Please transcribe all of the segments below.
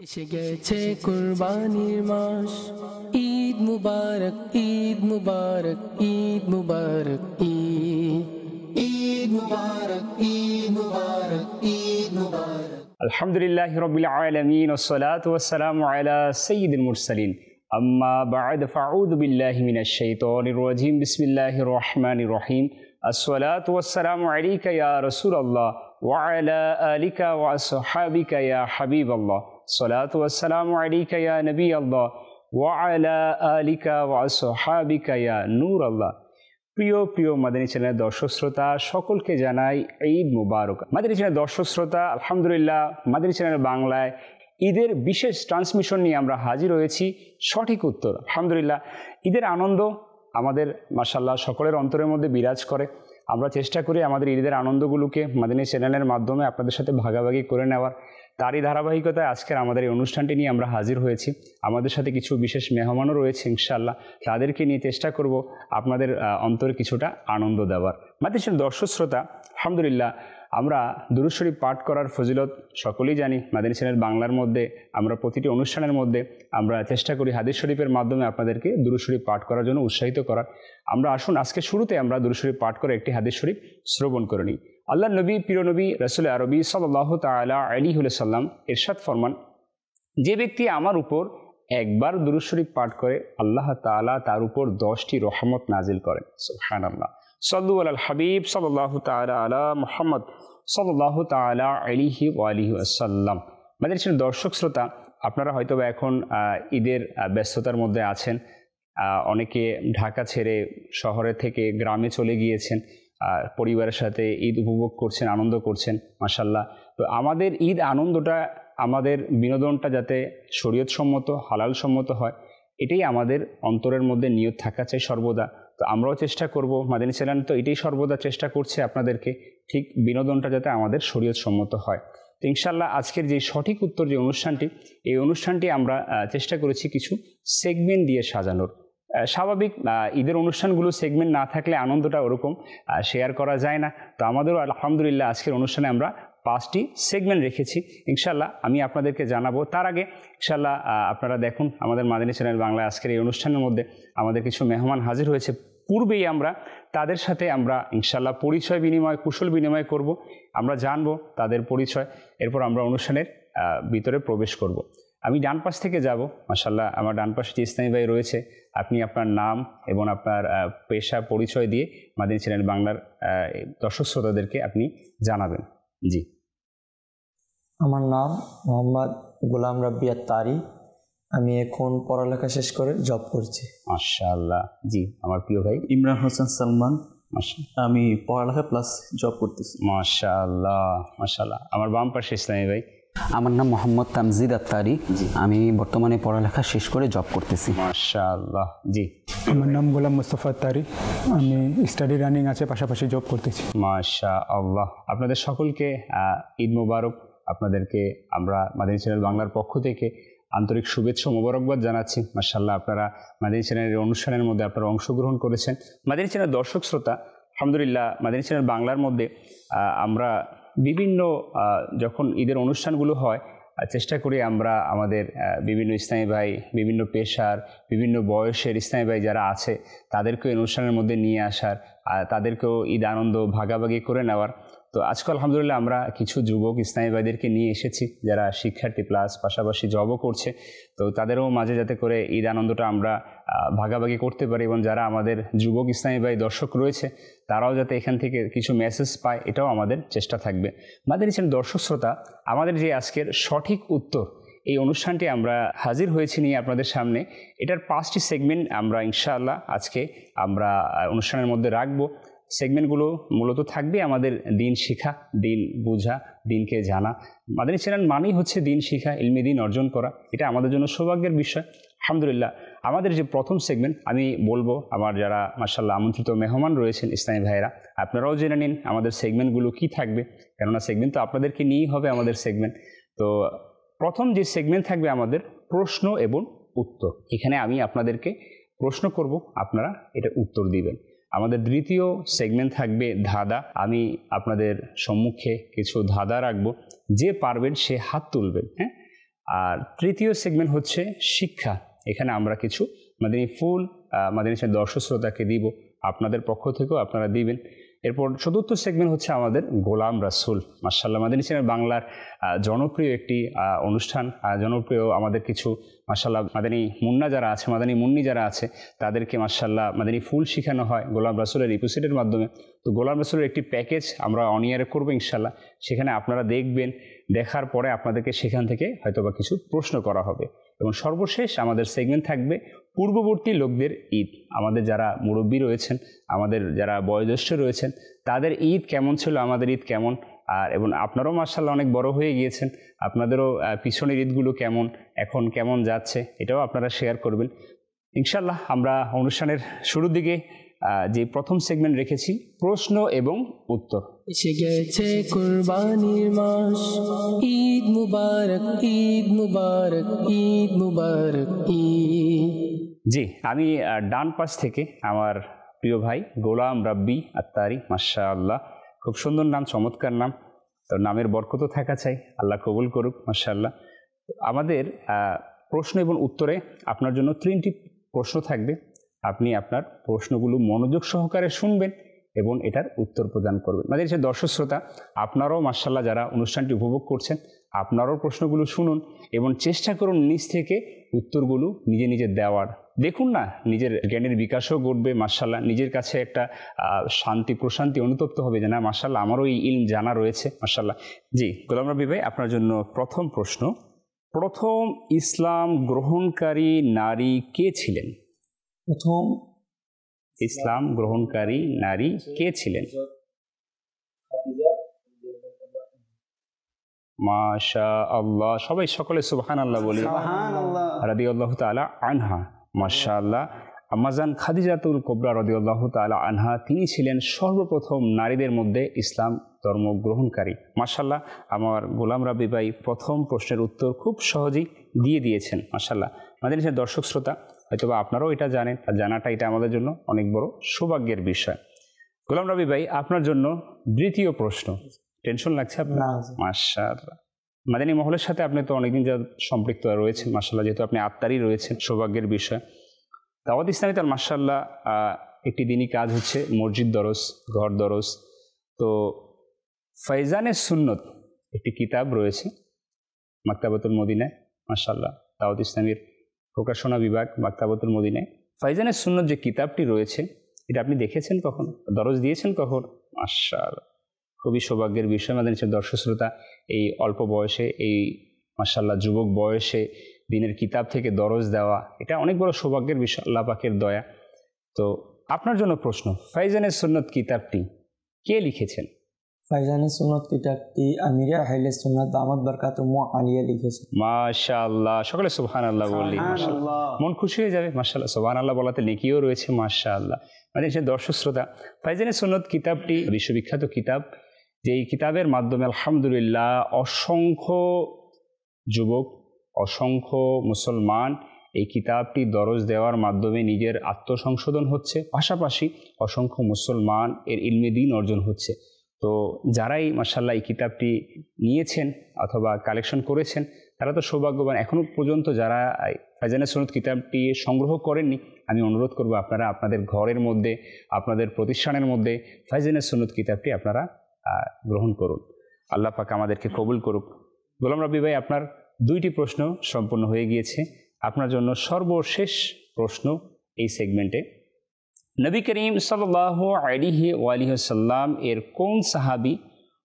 এসে গেছে কুরবানির মাস ঈদ মুবারক ঈদ মুবারক ঈদ মুবারক ঈদ ঈদ মুবারক ঈদ মুবারক ঈদ মুবারক আলহামদুলিল্লাহ রবিল আলমিন ওসলাত ওসালাম আলা সঈদ মুরসালিন আম্মা বাদ ফাউদ বিল্লাহ মিনাশ শাইতানির রাজিম বিসমিল্লাহির রহমানির রহিম আসসালাতু ওয়াসসালামু আলাইকা ইয়া রাসূলুল্লাহ ওয়া আলা আলিকা ওয়া আসহাবিকা ইয়া হাবিবাল্লাহ সলাত ওয়াসালাম আলিকা ইয়া নবী আল্লাহ ওয়ালা আলিকা ওয়াসহাবিকা ইয়া নূর আল্লাহ প্রিয় প্রিয় মাদানী চ্যানেলের দর্শক শ্রোতা, সকলকে জানাই ঈদ মুবারক। মাদানী চ্যানেল দর্শক শ্রোতা, আলহামদুলিল্লাহ, মাদানী চ্যানেল বাংলায় ঈদের বিশেষ ট্রান্সমিশন নিয়ে আমরা হাজির হয়েছি। সঠিক উত্তর, আলহামদুলিল্লাহ, ঈদের আনন্দ আমাদের মাসাল্লাহ সকলের অন্তরের মধ্যে বিরাজ করে। আমরা চেষ্টা করি আমাদের ঈদের আনন্দগুলোকে মাদানী চ্যানেলের মাধ্যমে আপনাদের সাথে ভাগাভাগি করে নেওয়ার। তারই ধারাবাহিকতায় আজকের আমাদের এই অনুষ্ঠানটি নিয়ে আমরা হাজির হয়েছি। আমাদের সাথে কিছু বিশেষ মেহমানও রয়েছে ইনশাল্লাহ তাদেরকে নিয়ে চেষ্টা করব আপনাদের অন্তরে কিছুটা আনন্দ দেওয়ার। মাদিনী দর্শক শ্রোতা, আলহামদুলিল্লাহ, আমরা দুরুশরীফ পাঠ করার ফজিলত সকলেই জানি। মাদিনী চ্যানেল বাংলার মধ্যে, আমরা প্রতিটি অনুষ্ঠানের মধ্যে আমরা চেষ্টা করি হাদিস শরীফের মাধ্যমে আপনাদেরকে দুরুশরীফ পাঠ করার জন্য উৎসাহিত করার। আমরা আসুন, আজকে শুরুতে আমরা দুরুশরীফ পাঠ করে একটি হাদিস শরীফ শ্রবণ করে নিই। আল্লাহ নবী, প্রিয় নবী, রসুল আরবি সাল্লাহ তালা আলী সাল্লাম এরশাদ ফরমান, যে ব্যক্তি আমার উপর একবার দুরুদ শরীফ পাঠ করে, আল্লাহ তাআলা তার উপর দশটি রহমত নাজিল করেন। সুবহান আল্লাহ সল্লু আল হাবিব সাল্লাহ তালা আলা মোহাম্মদ সাল্লাহ তালা আলিহি ওয়ালিহি আসাল্লাম আমাদের ছিল দর্শক শ্রোতা, আপনারা হয়তো বা এখন ঈদের ব্যস্ততার মধ্যে আছেন। অনেকে ঢাকা ছেড়ে শহরে থেকে গ্রামে চলে গিয়েছেন। আর পরিবারের সাথে ঈদ উপভোগ করছেন, আনন্দ করছেন মাসাল্লাহ তো আমাদের ঈদ আনন্দটা, আমাদের বিনোদনটা যাতে শরীয়তসম্মত হালাল সম্মত হয়, এটাই আমাদের অন্তরের মধ্যে নিয়ত থাকা চাই সর্বদা। তো আমরাও চেষ্টা করব, মাদিনী চ্যানেল তো এটাই সর্বদা চেষ্টা করছে আপনাদেরকে, ঠিক বিনোদনটা যাতে আমাদের শরীয়তসম্মত হয়। তো ইনশাল্লাহ আজকের যে সঠিক উত্তর যে অনুষ্ঠানটি, এই অনুষ্ঠানটি আমরা চেষ্টা করেছি কিছু সেগমেন্ট দিয়ে সাজানোর। স্বাভাবিক ঈদের অনুষ্ঠানগুলো সেগমেন্ট না থাকলে আনন্দটা ওরকম শেয়ার করা যায় না। তো আমাদেরও আলহামদুলিল্লাহ আজকের অনুষ্ঠানে আমরা পাঁচটি সেগমেন্ট রেখেছি। ইনশাল্লাহ আমি আপনাদেরকে জানাব। তার আগে ইনশাল্লাহ আপনারা দেখুন আমাদের মাদানী চ্যানেল বাংলা আজকের এই অনুষ্ঠানের মধ্যে আমাদের কিছু মেহমান হাজির হয়েছে। পূর্বেই আমরা তাদের সাথে আমরা ইনশাল্লাহ পরিচয় বিনিময়, কুশল বিনিময় করব। আমরা জানব তাদের পরিচয়। এরপর আমরা অনুষ্ঠানের ভিতরে প্রবেশ করব। আমি ডান পাশ থেকে যাব। মাসাল্লাহ আমার ডান পাশে যে ইসলামী ভাই রয়েছে আপনি আপনার নাম এবং আপনার পেশা পরিচয় দিয়ে মাদিনী চ্যানেল বাংলার দর্শক শ্রোতাদেরকে আপনি জানাবেন। জি। আমার নাম মোহাম্মদ গোলাম রাব্বিয়া তারি আমি এখন পড়ালেখা শেষ করে জব করছি। মাশাআল্লাহ। জি আমার প্রিয় ভাই। ইমরান হোসেন সালমান। আমি পড়ালেখা প্লাস জব করতেছি। মাশাআল্লাহ মাশাআল্লাহ। আমার বাম পাশে ইসলামী ভাই। আমার নাম মোহাম্মদ তামজিদ আত্তারি। আমি বর্তমানে পড়ালেখা শেষ করে জব করতেছি। মাশাআল্লাহ জি। আমার নাম গোলাম মুস্তফা তারি আমি স্টাডি রানিং আছে পাশাপাশি জব করতেছি। মাশা আল্লাহ আপনাদের সকলকে ঈদ মোবারক। আপনাদেরকে আমরা মাদানী চ্যানেল বাংলার পক্ষ থেকে আন্তরিক শুভেচ্ছা ও মোবারকবাদ জানাচ্ছি। মার্শাল্লাহ আপনারা মাদানী চ্যানেলের অনুষ্ঠানের মধ্যে আপনারা অংশগ্রহণ করেছেন। মাদানী চ্যানেল দর্শক শ্রোতা আলহামদুলিল্লাহ মাদানী চ্যানেল বাংলার মধ্যে আমরা বিভিন্ন যখন ঈদের অনুষ্ঠানগুলো হয় চেষ্টা করি আমরা আমাদের বিভিন্ন ইসলামী ভাই, বিভিন্ন পেশার, বিভিন্ন বয়সের ইসলামী ভাই যারা আছে তাদেরকে অনুষ্ঠানের মধ্যে নিয়ে আসার তাদেরকেও ঈদ আনন্দ ভাগাভাগি করে নেওয়ার তো আজকে আলহামদুলিল্লাহ আমরা কিছু যুবক ইসলামী ভাইদেরকে নিয়ে এসেছি, যারা শিক্ষার্থী প্লাস পাশাপাশি জবও করছে। তো তাদেরও মাঝে যাতে করে ঈদ আনন্দটা আমরা ভাগাভাগি করতে পারি এবং যারা আমাদের যুবক ইসলামী ভাই দর্শক রয়েছে, তারাও যাতে এখান থেকে কিছু মেসেজ পায়, এটাও আমাদের চেষ্টা থাকবে। আমাদের ইচ্ছেন দর্শক শ্রোতা, আমাদের যে আজকের সঠিক উত্তর, এই অনুষ্ঠানটি আমরা হাজির হয়েছি নিয়ে আপনাদের সামনে। এটার পাঁচটি সেগমেন্ট আমরা ইনশাআল্লাহ আজকে আমরা অনুষ্ঠানের মধ্যে রাখব। সেগমেন্টগুলো মূলত থাকবে আমাদের দিন শিখা, দিন বোঝা, দিনকে জানা। মাদানী চ্যানেল মানেই হচ্ছে দিন শিখা, ইলমি দিন অর্জন করা। এটা আমাদের জন্য সৌভাগ্যের বিষয়। আলহামদুলিল্লাহ, আমাদের যে প্রথম সেগমেন্ট, আমি বলব আমার যারা মার্শাল্লাহ আমন্ত্রিত মেহমান রয়েছেন ইসলামী ভাইয়েরা, আপনারাও জেনে নিন আমাদের সেগমেন্টগুলো কি থাকবে। কেননা সেগমেন্ট তো আপনাদেরকে নিয়েই হবে আমাদের সেগমেন্ট। তো প্রথম যে সেগমেন্ট থাকবে আমাদের প্রশ্ন এবং উত্তর। এখানে আমি আপনাদেরকে প্রশ্ন করব, আপনারা এটা উত্তর দিবেন। আমাদের দ্বিতীয় সেগমেন্ট থাকবে ধাঁধা। আমি আপনাদের সম্মুখে কিছু ধাঁধা রাখব। যে পারবেন সে হাত তুলবেন হ্যাঁ? আর তৃতীয় সেগমেন্ট হচ্ছে শিক্ষা। এখানে আমরা কিছু মাদিনী ফুল মাদিনী দর্শক শ্রোতাকে দিব। আপনাদের পক্ষ থেকেও আপনারা দিবেন। এরপর চতুর্থ সেগমেন্ট হচ্ছে আমাদের গোলাম রাসুল। মার্শাল্লাহ মাদিনী চ্যানেল বাংলার জনপ্রিয় একটি অনুষ্ঠান জনপ্রিয় আমাদের কিছু মার্শাল্লাহ মাদানী মুন্না যারা আছে, মাদানী মুন্নি যারা আছে, তাদেরকে মার্শাল্লাহ মাদানী ফুল শেখানো হয় গোলাম রাসুলের ইপিসোডের মাধ্যমে। তো গোলাম রাসুলের একটি প্যাকেজ আমরা অনিয়ারে করব ইনশাল্লাহ সেখানে আপনারা দেখবেন, দেখার পরে আপনাদেরকে সেখান থেকে হয়তোবা কিছু প্রশ্ন করা হবে। এবং সর্বশেষ আমাদের সেগমেন্ট থাকবে পূর্ববর্তী লোকদের ঈদ। আমাদের যারা মুরব্বী রয়েছেন, আমাদের যারা বয়োজ্যেষ্ঠ রয়েছেন, তাদের ঈদ কেমন ছিল, আমাদের ঈদ কেমন? আর এবং আপনারাও মার্শাল্লাহ অনেক বড় হয়ে গিয়েছেন, আপনাদেরও পিছনের ঈদগুলো কেমন, এখন কেমন যাচ্ছে, এটাও আপনারা শেয়ার করবেন। ইনশাল্লাহ আমরা অনুষ্ঠানের শুরুর দিকে যে প্রথম সেগমেন্ট রেখেছি প্রশ্ন এবং উত্তর। এসে গেছে কুরবানির মাস। ঈদ মুবারক ঈদ মুবারক ঈদ মুবারক ঈদ। জি আমি ডান পাশ থেকে আমার প্রিয় ভাই গোলাম রাব্বি আত্মারি মাশা আল্লাহ খুব সুন্দর নাম চমৎকার নাম। তো নামের বরকত থাকা চাই আল্লাহ কবুল করুক মাশা আল্লাহ আমাদের প্রশ্ন এবং উত্তরে আপনার জন্য তিনটি প্রশ্ন থাকবে। আপনি আপনার প্রশ্নগুলো মনোযোগ সহকারে শুনবেন এবং এটার উত্তর প্রদান করবেন। আমাদের যে দর্শক শ্রোতা, আপনারাও মার্শাল্লাহ যারা অনুষ্ঠানটি উপভোগ করছেন, আপনারও প্রশ্নগুলো শুনুন এবং চেষ্টা করুন নিজ থেকে উত্তরগুলো নিজে নিজে দেওয়ার। দেখুন না, নিজের জ্ঞানের বিকাশও ঘটবে মার্শাল্লাহ নিজের কাছে একটা শান্তি, প্রশান্তি অনুতপ্ত হবে যে না মার্শাল্লাহ আমারও এই ইলম জানা রয়েছে মার্শাল্লাহ জি, গোলাম রবি ভাই, আপনার জন্য প্রথম প্রশ্ন, প্রথম ইসলাম গ্রহণকারী নারী কে ছিলেন? প্রথম ইসলাম গ্রহণকারী নারী কে ছিলেন? মাশা আল্লাহ সবাই সকলে সুবহান আল্লাহ বলি। রাদি আল্লাহ তালা আনহা মাশা আল্লাহ আমাজান খাদিজাতুল কোবরা রদি আল্লাহ তালা আনহা তিনি ছিলেন সর্বপ্রথম নারীদের মধ্যে ইসলাম ধর্ম গ্রহণকারী। মাশাল্লাহ আমার গোলাম রাবি ভাই প্রথম প্রশ্নের উত্তর খুব সহজেই দিয়ে দিয়েছেন মাশাল্লাহ আমাদের দর্শক শ্রোতা হয়তোবা আপনারাও এটা জানেন আর জানাটা এটা আমাদের জন্য অনেক বড় সৌভাগ্যের বিষয়। গোলাম রবি ভাই আপনার জন্য দ্বিতীয় প্রশ্ন। টেনশন লাগছে আপনার? মাশাআল্লাহ। মাদানী মহলের সাথে আপনি তো অনেকদিন যা সম্পৃক্ত রয়েছেন মার্শাল্লাহ যেহেতু আপনি আত্মারই রয়েছেন সৌভাগ্যের বিষয়। দাওয়াত ইসলামী তার মার্শাল্লাহ একটি দিনই কাজ হচ্ছে মসজিদ দরস ঘর দরস। তো ফৈজানের সুন্নত একটি কিতাব রয়েছে মাক্তাবতুল মদিনায় মার্শাল্লাহ দাওয়াত ইসলামীর প্রকাশনা বিভাগ মাক্তাবতুল মদিনায়। ফাইজানের সুন্নত যে কিতাবটি রয়েছে, এটা আপনি দেখেছেন কখন? দরজ দিয়েছেন কখন? মার্শাল খুবই সৌভাগ্যের বিষয় আমাদের নিচে দর্শক শ্রোতা এই অল্প বয়সে, এই মার্শাল্লাহ যুবক বয়সে দিনের কিতাব থেকে দরজ দেওয়া, এটা অনেক বড় সৌভাগ্যের বিষয়, আল্লাহ পাকের দয়া। তো আপনার জন্য প্রশ্ন, ফাইজানের সুন্নত কিতাবটি কে লিখেছেন? ফাইজানের সুন্নত কিতাবটি আমিরা হাইলে সুন্নত দামাদ বরকাত মো আলিয়া লিখেছে। মাশা আল্লাহ সকলে সুবহান আল্লাহ বললি মাশাআল্লাহ। মন খুশি হয়ে যাবে মাশাল্লাহ সুবহান আল্লাহ বলাতে নেকিও রয়েছে মাশাআল্লাহ। মানে সে দর্শক শ্রোতা ফাইজানের সুন্নত কিতাবটি বিশ্ববিখ্যাত কিতাব যে এই কিতাবের মাধ্যমে আলহামদুলিল্লাহ অসংখ্য যুবক অসংখ্য মুসলমান এই কিতাবটি দরজ দেওয়ার মাধ্যমে নিজের আত্মসংশোধন হচ্ছে। পাশাপাশি অসংখ্য মুসলমান এর ইলমে দিন অর্জন হচ্ছে। তো যারাই মার্শাল্লাহ এই কিতাবটি নিয়েছেন অথবা কালেকশন করেছেন, তারা তো সৌভাগ্যবান। এখনও পর্যন্ত যারা এই ফাইজানের সনদ কিতাবটি সংগ্রহ করেননি, আমি অনুরোধ করব আপনারা আপনাদের ঘরের মধ্যে, আপনাদের প্রতিষ্ঠানের মধ্যে ফাইজানের সনদ কিতাবটি আপনারা গ্রহণ করুন। আল্লাহ পাক আমাদেরকে কবুল করুক। গোলাম রবি ভাই, আপনার দুইটি প্রশ্ন সম্পূর্ণ হয়ে গিয়েছে। আপনার জন্য সর্বশেষ প্রশ্ন এই সেগমেন্টে নবী করিম সাল আলিহি ওয়ালিহসাল্লাম এর কোন সাহাবি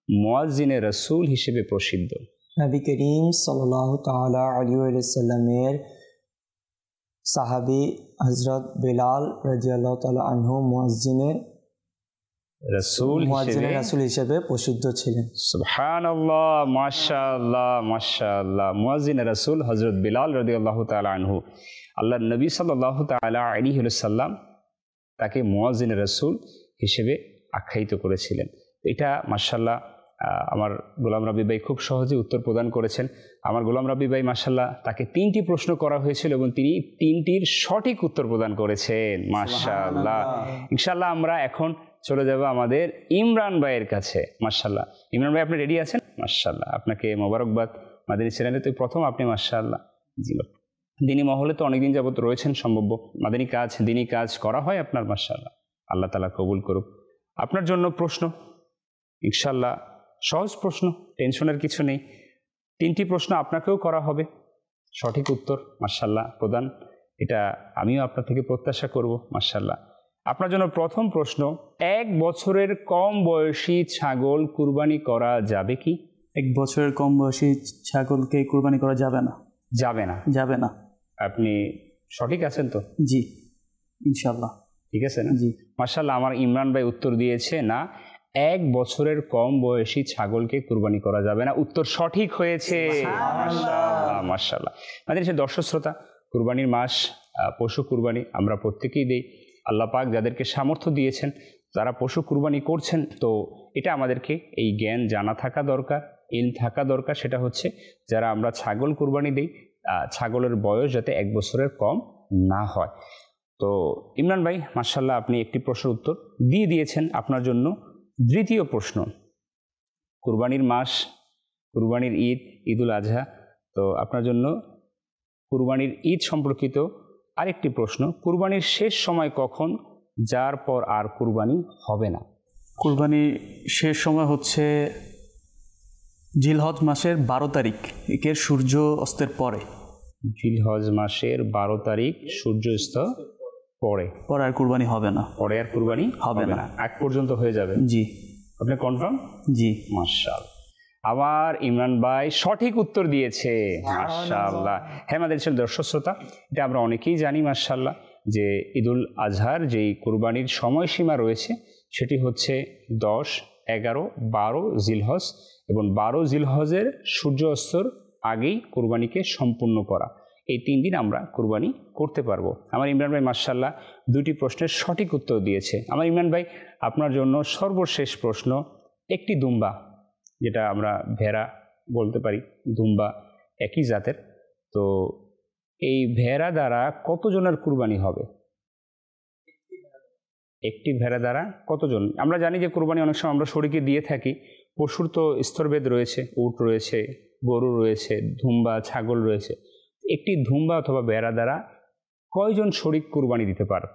মোয়াজিনে রসুল হিসেবে প্রসিদ্ধ? নবী করিম সাল্লাহ তালা আলী সাল্লামের সাহাবি হজরত বেলাল রাজিয়াল্লাহ তালা আনহু মুয়াজ্জিনের রসুল হিসেবে হিসেবে প্রসিদ্ধ ছিলেন। সুবহান আল্লাহ মাশা আল্লাহ মাশা আল্লাহ মুয়াজিন রসুল হজরত বিলাল রদি আল্লাহ তালা আনহু। আল্লাহ নবী সাল্লাহ তালা আলী সাল্লাম তাকে মুয়াজিন রসুল হিসেবে আখ্যায়িত করেছিলেন। এটা মার্শাল্লাহ আমার গোলাম রবি ভাই খুব সহজে উত্তর প্রদান করেছেন। আমার গোলাম রবি ভাই মার্শাল্লাহ তাকে তিনটি প্রশ্ন করা হয়েছিল এবং তিনি তিনটির সঠিক উত্তর প্রদান করেছেন। মার্শাল্লাহ ইনশাল্লাহ আমরা এখন চলে যাব আমাদের ইমরান ভাইয়ের কাছে। মার্শাল্লাহ ইমরান ভাই আপনি রেডি আছেন? মার্শাল্লাহ আপনাকে মোবারকবাদ। মাদিনী চ্যানেলে তো প্রথম আপনি মার্শাল্লাহ জি দিনী মহলে তো অনেকদিন যাবত রয়েছেন সম্ভব্য। মাদিনী কাজ দিনী কাজ করা হয় আপনার মার্শাল্লাহ আল্লাহ তালা কবুল করুক। আপনার জন্য প্রশ্ন? ইনশাল্লাহ সহজ প্রশ্ন টেনশনের কিছু নেই। তিনটি প্রশ্ন আপনাকেও করা হবে। সঠিক উত্তর মার্শাল্লাহ প্রদান। এটা আমিও আপনার থেকে প্রত্যাশা করব মার্শাল্লাহ আপনার জন্য প্রথম প্রশ্ন এক বছরের কম বয়সী ছাগল কুরবানি করা যাবে কি? এক বছরের কম বয়সী ছাগলকে কুরবানি করা যাবে না। যাবে না। যাবে না। আপনি সঠিক আছেন তো? জি ইনশাল্লাহ ঠিক আছে না? জি। মার্শাল্লাহ আমার ইমরান ভাই উত্তর দিয়েছে না এক বছরের কম বয়সী ছাগলকে কুরবানি করা যাবে না। উত্তর সঠিক হয়েছে। মার্শাল্লাহ আমাদের সে দর্শক শ্রোতা কুরবানির মাস পশু কুরবানি আমরা প্রত্যেকেই দিই। আল্লাহ পাক যাদেরকে সামর্থ্য দিয়েছেন যারা পশু কুরবানি করছেন তো এটা আমাদেরকে এই জ্ঞান জানা থাকা দরকার ইল থাকা দরকার। সেটা হচ্ছে যারা আমরা ছাগল কুরবানি দিই ছাগলের বয়স যাতে এক বছরের কম না হয়। তো ইমরান ভাই মার্শাল্লাহ আপনি একটি প্রশ্নের উত্তর দিয়ে দিয়েছেন আপনার জন্য। দ্বিতীয় প্রশ্ন, কুরবানির মাস, কুরবানির ঈদ, ঈদুল আজহা, তো আপনার জন্য কুরবানির ঈদ সম্পর্কিত আরেকটি প্রশ্ন, কুরবানির শেষ সময় কখন, যার পর আর কুরবানি হবে না? কুরবানি শেষ সময় হচ্ছে জিলহজ মাসের বারো তারিখ একের সূর্য অস্তের পরে। জিলহজ মাসের বারো তারিখ সূর্যাস্ত পরে। পরে আর কুরবানি হবে না। পরে আর কুরবানি হবে না। এক পর্যন্ত হয়ে যাবে। জি। আপনি কনফার্ম জি। মার্শাল আবার ইমরান ভাই সঠিক উত্তর দিয়েছে। মার্শাল্লাহ হ্যাঁ আমাদের ছিল দর্শক শ্রোতা এটা আমরা অনেকেই জানি মার্শাল্লাহ যে ঈদুল আজহার যেই কুরবানির সময়সীমা রয়েছে সেটি হচ্ছে দশ এগারো বারো জিলহজ এবং বারো জিলহজের সূর্য অস্তর আগেই কুরবানিকে সম্পূর্ণ করা। এই তিন দিন আমরা কুরবানি করতে পারব। আমার ইমরান ভাই মার্শাল্লাহ দুটি প্রশ্নের সঠিক উত্তর দিয়েছে। আমার ইমরান ভাই, আপনার জন্য সর্বশেষ প্রশ্ন, একটি দুম্বা, যেটা আমরা ভেড়া বলতে পারি, দুম্বা একই জাতের। তো এই ভেড়া দ্বারা কতজনের কুরবানি হবে? একটি ভেড়া দ্বারা কতজন? আমরা জানি যে কুরবানি অনেক সময় আমরা শরীরকে দিয়ে থাকি পশুর তো স্তরভেদ রয়েছে উট রয়েছে গরু রয়েছে ধুম্বা ছাগল রয়েছে। একটি ধুম্বা অথবা বেড়া দ্বারা কয়জন শরিক কুরবানি দিতে পারে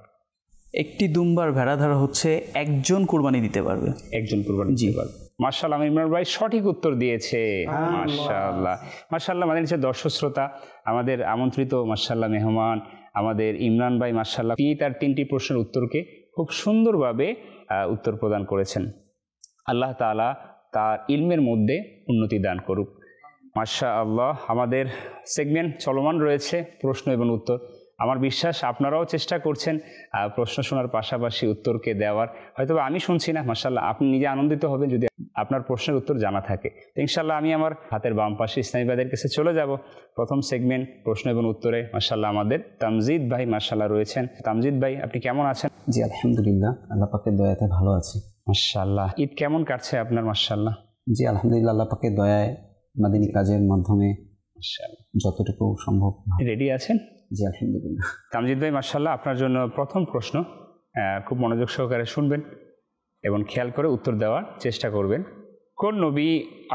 একটি দুম্বার ভেড়া ধরা হচ্ছে একজন কুরবানি দিতে পারবে। একজন কুরবানি দিতে পারবে। মার্শাল আমি ইমরান ভাই সঠিক উত্তর দিয়েছে। মার্শাল্লাহ মার্শাল্লাহ আমাদের নিচে দর্শক শ্রোতা আমাদের আমন্ত্রিত মার্শাল্লাহ মেহমান আমাদের ইমরান ভাই মার্শাল্লাহ তিনি তার তিনটি প্রশ্নের উত্তরকে খুব সুন্দরভাবে উত্তর প্রদান করেছেন। আল্লাহ তাআলা তার ইলমের মধ্যে উন্নতি দান করুক। মাশা আল্লাহ আমাদের সেগমেন্ট চলমান রয়েছে প্রশ্ন এবং উত্তর। আমার বিশ্বাস আপনারাও চেষ্টা করছেন প্রশ্ন শোনার পাশাপাশি উত্তরকে দেওয়ার। হয়তো আমি শুনছি না মাসাল্লাহ আপনি নিজে আনন্দিত হবেন যদি আপনার প্রশ্নের উত্তর জানা থাকে। তো ইনশাল্লাহ আমি আমার হাতের বাম পাশে ইসলামীবাদের কাছে চলে যাব। প্রথম সেগমেন্ট প্রশ্ন এবং উত্তরে মাসাল্লাহ আমাদের তামজিদ ভাই মাসাল্লাহ রয়েছেন। তামজিদ ভাই, আপনি কেমন আছেন? জি, আলহামদুলিল্লাহ, আল্লাহ পাকের দয়াতে ভালো আছি। মাসাল্লাহ ঈদ কেমন কাটছে আপনার মাসাল্লাহ জি আলহামদুলিল্লাহ আল্লাহ পাকের দয়ায় মাদিনী কাজের মাধ্যমে যতটুকু সম্ভব রেডি আছেন? জি আলহামদুলিল্লাহ। তামজিদ ভাই মার্শাল্লাহ আপনার জন্য প্রথম প্রশ্ন খুব মনোযোগ সহকারে শুনবেন এবং খেয়াল করে উত্তর দেওয়ার চেষ্টা করবেন। কোন নবী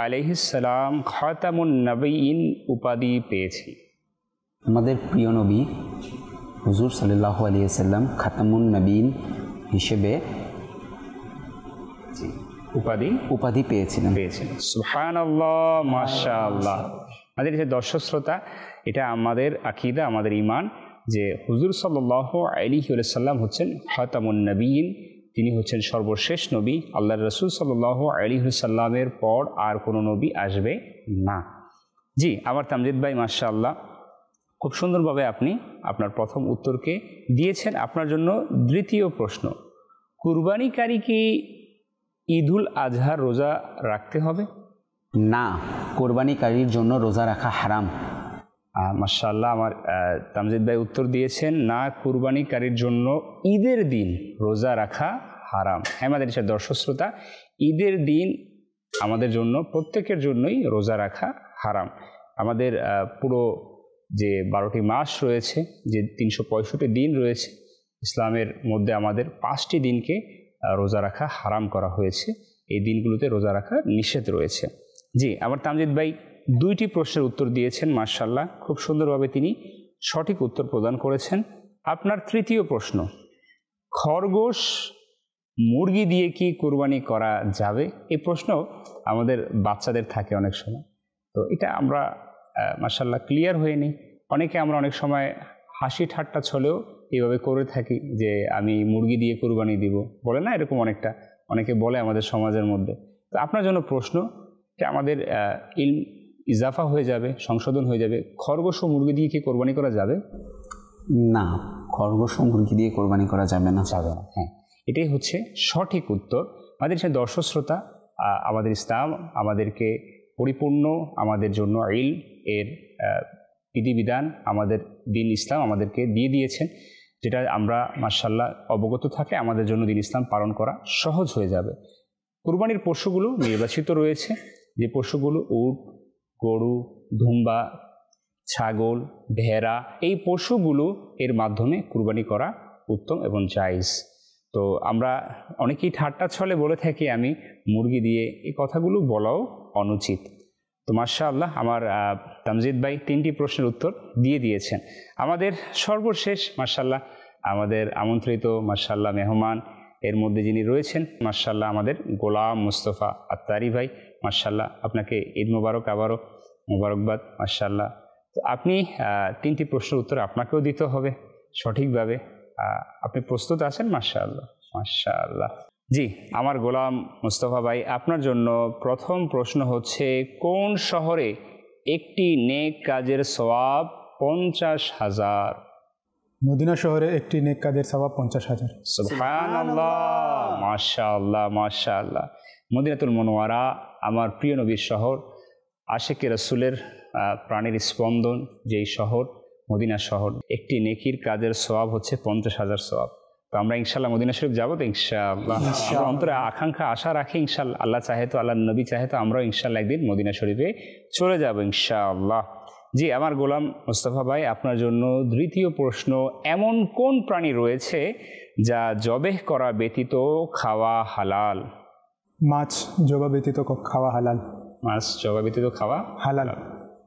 আলহিসাল্লাম খাতামুন নবীন উপাধি পেয়েছেন আমাদের প্রিয় নবী হুজুর সাল্লাহ আলিয়া সাল্লাম খাতামুন নবীন হিসেবে উপাধি উপাধি পেয়েছিলেন। পেয়েছেন। সুহান আল্লাহ মাশা আল্লাহ আমাদের যে দর্শক শ্রোতা এটা আমাদের আকিদা আমাদের ইমান যে হুজুর সাল্লাহ আলী সাল্লাম হচ্ছেন হতামুন নবীন তিনি হচ্ছেন সর্বশেষ নবী। আল্লাহ রসুল সাল্লাহ আলী সাল্লামের পর আর কোনো নবী আসবে না। জি আমার তামজিদ ভাই মাশা আল্লাহ খুব সুন্দরভাবে আপনি আপনার প্রথম উত্তরকে দিয়েছেন। আপনার জন্য দ্বিতীয় প্রশ্ন কুরবানিকারী কি ঈদুল আজহার রোজা রাখতে হবে? না কোরবানিকারীর জন্য রোজা রাখা হারাম। মার্শাল্লাহ আমার তামজিদ ভাই উত্তর দিয়েছেন না কুরবানিকারীর জন্য ঈদের দিন রোজা রাখা হারাম। হ্যাঁ আমাদের সে দর্শক শ্রোতা ঈদের দিন আমাদের জন্য প্রত্যেকের জন্যই রোজা রাখা হারাম। আমাদের পুরো যে বারোটি মাস রয়েছে যে তিনশো পঁয়ষট্টি দিন রয়েছে ইসলামের মধ্যে আমাদের পাঁচটি দিনকে রোজা রাখা হারাম করা হয়েছে। এই দিনগুলোতে রোজা রাখা নিষেধ রয়েছে। জি, আমার তামজিদ ভাই দুইটি প্রশ্নের উত্তর দিয়েছেন মার্শাল্লাহ খুব সুন্দরভাবে তিনি সঠিক উত্তর প্রদান করেছেন। আপনার তৃতীয় প্রশ্ন, খরগোশ মুরগি দিয়ে কি কোরবানি করা যাবে? এই প্রশ্ন আমাদের বাচ্চাদের থাকে অনেক সময়। তো এটা আমরা মার্শাল্লাহ ক্লিয়ার হয়ে নিই অনেকে আমরা অনেক সময় হাসি ঠাট্টা ছলেও এইভাবে করে থাকি যে আমি মুরগি দিয়ে কুরবানি দিব। বলে না এরকম অনেকটা? অনেকে বলে আমাদের সমাজের মধ্যে। তো আপনার জন্য প্রশ্ন যে আমাদের ইল ইজাফা হয়ে যাবে সংশোধন হয়ে যাবে খরগোশ ও মুরগি দিয়ে কি কোরবানি করা যাবে? না খরগোশ ও মুরগি দিয়ে কোরবানি করা যাবে না। যাবে না হ্যাঁ। এটাই হচ্ছে সঠিক উত্তর। আমাদের সে দর্শক শ্রোতা আমাদের ইসলাম আমাদেরকে পরিপূর্ণ আমাদের জন্য ইল এর বিধিবিধান আমাদের দিন ইসলাম আমাদেরকে দিয়ে দিয়েছেন। যেটা আমরা মার্শাল্লাহ অবগত থাকলে আমাদের জন্য দিন ইসলাম পালন করা সহজ হয়ে যাবে। কুরবানির পশুগুলো নির্বাচিত রয়েছে। যে পশুগুলো উট, গরু, ধুম্বা, ছাগল, ভেড়া, এই পশুগুলো এর মাধ্যমে কুরবানি করা উত্তম এবং জায়জ। তো আমরা অনেকেই ঠাট্টা ছলে বলে থাকি, আমি মুরগি দিয়ে এই কথাগুলো বলাও অনুচিত। তো মার্শা আল্লাহ আমার তামজিদ ভাই তিনটি প্রশ্নের উত্তর দিয়ে দিয়েছেন। আমাদের সর্বশেষ মার্শাল্লাহ আমাদের আমন্ত্রিত মার্শাল্লাহ মেহমান এর মধ্যে যিনি রয়েছেন মার্শাল্লাহ আমাদের গোলাম মুস্তফা আত্তারি ভাই মার্শাল্লাহ আপনাকে ঈদ মোবারক আবারও মোবারকবাদ মার্শাল্লাহ তো আপনি তিনটি প্রশ্নের উত্তর আপনাকেও দিতে হবে সঠিকভাবে। আপনি প্রস্তুত আছেন? মার্শাল্লাহ মার্শাল্লাহ জি আমার গোলাম মুস্তফা ভাই আপনার জন্য প্রথম প্রশ্ন হচ্ছে কোন শহরে একটি নেক কাজের সওয়াব পঞ্চাশ হাজার? মদিনা শহরে একটি নেক কাজের সবাব পঞ্চাশ হাজার। সুবহানাল্লাহ। মাশাআল্লাহ মাশাআল্লাহ। মদিনাতুল মনোয়ারা আমার প্রিয় নবীর শহর আশেকে রসুলের প্রাণের স্পন্দন যেই শহর মদিনা শহর একটি নেকির কাজের সওয়াব হচ্ছে পঞ্চাশ হাজার সওয়াব। তো আমরা ইনশাল্লাহ মদিনা শরীফ যাব তো ইনশাআল্লাহ। আমরা অন্তরে আকাঙ্ক্ষা আশা রাখি ইনশাল্লাহ আল্লাহ চাহে তো আল্লাহ নবী চাহে তো আমরাও ইনশাল্লাহ একদিন মদিনা শরীফে চলে যাব ইনশাআল্লাহ। জি আমার গোলাম মোস্তফা ভাই আপনার জন্য দ্বিতীয় প্রশ্ন এমন কোন প্রাণী রয়েছে যা জবেহ করা ব্যতীত খাওয়া হালাল? মাছ জবা ব্যতীত খাওয়া হালাল। মাছ জবা ব্যতীত খাওয়া হালাল।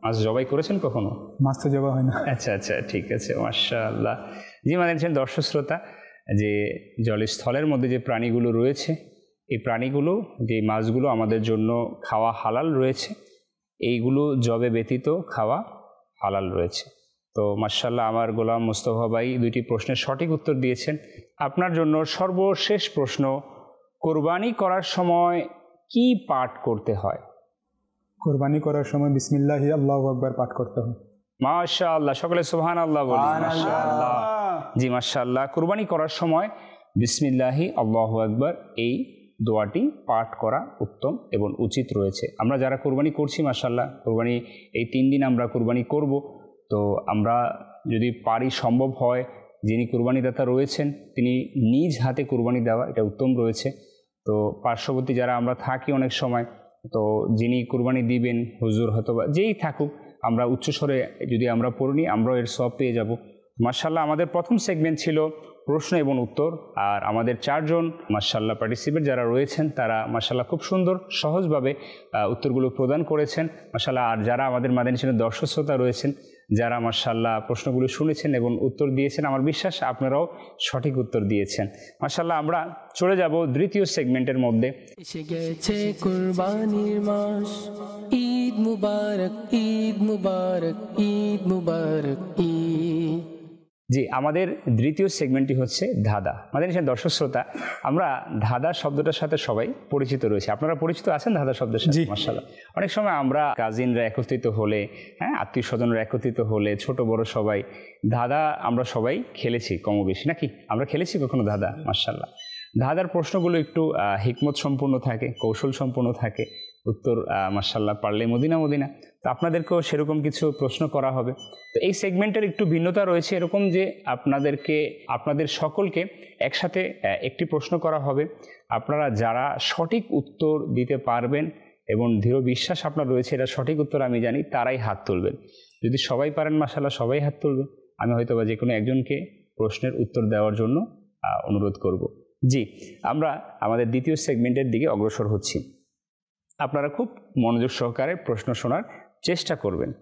মাছ জবাই করেছেন কখনো? মাছ তো জবা হয় না। আচ্ছা আচ্ছা ঠিক আছে মাশাআল্লাহ। জি মানে দর্শক শ্রোতা যে জলস্থলের মধ্যে যে প্রাণীগুলো রয়েছে এই প্রাণীগুলো যে মাছগুলো আমাদের জন্য খাওয়া হালাল রয়েছে এইগুলো জবে ব্যতীত খাওয়া হালাল রয়েছে। তো মার্শাল্লাহ আমার গোলাম মোস্তফা ভাই দুইটি প্রশ্নের সঠিক উত্তর দিয়েছেন। আপনার জন্য সর্বশেষ প্রশ্ন কোরবানি করার সময় কি পাঠ করতে হয়? কোরবানি করার সময় বিসমিল্লাহি আল্লাহ আকবার পাঠ করতে হয়। মাশা আল্লাহ সকলে সুবহান আল্লাহ বলি মাশাআল্লাহ। জি, মাশাআল্লাহ। কোরবানি করার সময় বিসমিল্লাহি, আল্লাহু আকবার, এই দোয়াটি পাঠ করা উত্তম এবং উচিত রয়েছে। আমরা যারা কোরবানি করছি, মাশাআল্লাহ, কোরবানি, এই তিন দিন আমরা কোরবানি করব। তো আমরা যদি পারি সম্ভব হয়, যিনি কোরবানিদাতা রয়েছেন, তিনি নিজ হাতে কোরবানি দেওয়া, এটা উত্তম রয়েছে। তো পার্শ্ববর্তী যারা আমরা থাকি অনেক সময়, তো যিনি কোরবানি দিবেন, হুজুর হয়তো বা যেই থাকুক, আমরা উচ্চস্বরে যদি আমরা পড়ি, আমরাও এর সব পেয়ে যাব। মার্শাল্লাহ আমাদের প্রথম সেগমেন্ট ছিল প্রশ্ন এবং উত্তর। আর আমাদের চারজন মার্শাল্লাহ পার্টিসিপেট যারা রয়েছেন, তারা মার্শাল্লাহ খুব সুন্দর, সহজভাবে উত্তরগুলো প্রদান করেছেন। মার্শাল্লাহ আর যারা আমাদের মাদানী ছিলেন, দর্শক শ্রোতা রয়েছেন, যারা মার্শাল্লাহ প্রশ্নগুলো শুনেছেন এবং উত্তর দিয়েছেন, আমার বিশ্বাস আপনারাও সঠিক উত্তর দিয়েছেন। মার্শাল্লাহ আমরা চলে যাব দ্বিতীয় সেগমেন্টের মধ্যে। ঈদ মুবারক ঈদ মুবারক ঈদ মুবারক, ঈদ। জি আমাদের দ্বিতীয় সেগমেন্টটি হচ্ছে ধাঁধা। আমাদের এখানে দর্শক শ্রোতা আমরা ধাঁধা শব্দটার সাথে সবাই পরিচিত রয়েছে। আপনারা পরিচিত আছেন ধাঁধা শব্দের সাথে। মার্শাল্লাহ অনেক সময় আমরা কাজিনরা একত্রিত হলে হ্যাঁ আত্মীয় স্বজনরা একত্রিত হলে ছোট বড় সবাই ধাঁধা আমরা সবাই খেলেছি কম বেশি। নাকি? আমরা খেলেছি কখনো ধাঁধা? মার্শাল্লাহ ধাঁধার প্রশ্নগুলো একটু হিকমত সম্পূর্ণ থাকে কৌশল সম্পূর্ণ থাকে। উত্তর মার্শাল্লাহ পারলে মদিনা মদিনা। তো আপনাদেরকেও সেরকম কিছু প্রশ্ন করা হবে। তো এই সেগমেন্টের একটু ভিন্নতা রয়েছে এরকম যে আপনাদেরকে, আপনাদের সকলকে একসাথে একটি প্রশ্ন করা হবে। আপনারা যারা সঠিক উত্তর দিতে পারবেন এবং দৃঢ় বিশ্বাস আপনার রয়েছে এটা সঠিক উত্তর আমি জানি, তারাই হাত তুলবেন। যদি সবাই পারেন মাসাল্লাহ সবাই হাত তুলবেন। আমি হয়তো বা যে কোনো একজনকে প্রশ্নের উত্তর দেওয়ার জন্য অনুরোধ করব। জি, আমরা আমাদের দ্বিতীয় সেগমেন্টের দিকে অগ্রসর হচ্ছি। আপনারা খুব মনোযোগ সহকারে প্রশ্ন শোনার চেষ্টা করবেন।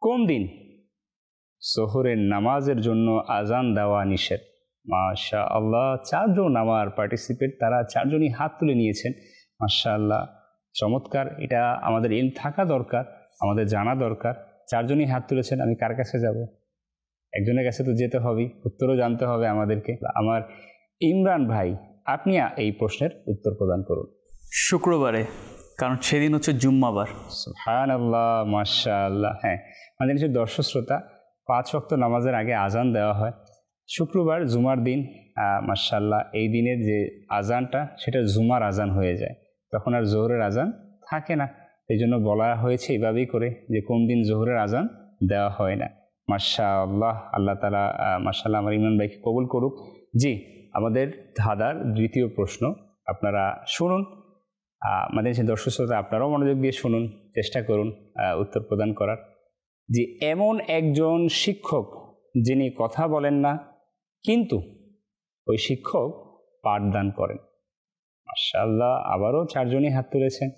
কোন দিন? শহরের নামাজের জন্য আজান দেওয়া নিষেধ। মাশা আল্লাহ চারজন আমার পার্টিসিপেট তারা চারজনই হাত তুলে নিয়েছেন। মাশা আল্লাহ চমৎকার। এটা আমাদের এম থাকা দরকার, আমাদের জানা দরকার। চারজনই হাত তুলেছেন, আমি কার কাছে যাব? একজনের কাছে তো যেতে হবেই, উত্তরও জানতে হবে আমাদেরকে। আমার ইমরান ভাই, আপনি এই প্রশ্নের উত্তর প্রদান করুন। শুক্রবারে, কারণ সেদিন হচ্ছে জুম্মাবার। সুহান আল্লাহ মাশা আল্লাহ হ্যাঁ আমাদের কিছু দর্শক শ্রোতা পাঁচ ওয়াক্ত নামাজের আগে আজান দেওয়া হয়। শুক্রবার, জুমার দিন মাশাল্লাহ এই দিনের যে আজানটা সেটা জুমার আজান হয়ে যায়। তখন আর জোহরের আজান থাকে না। এই জন্য বলা হয়েছে এইভাবেই করে যে, কোন দিন জোহরের আজান দেওয়া হয় না। মাশা আল্লাহ আল্লাহ তালা মাশাল্লাহ আমার ইমরান ভাইকে কবুল করুক। জি, আমাদের ধাঁধার দ্বিতীয় প্রশ্ন, আপনারা শুনুন। আমাদের যে দর্শক শ্রোতা, আপনারাও মনোযোগ দিয়ে শুনুন, চেষ্টা করুন উত্তর প্রদান করার। যে এমন একজন শিক্ষক যিনি কথা বলেন না, কিন্তু ওই শিক্ষক পাঠদান করেন। মার্শাল্লাহ আবারও চারজনই হাত তুলেছেন।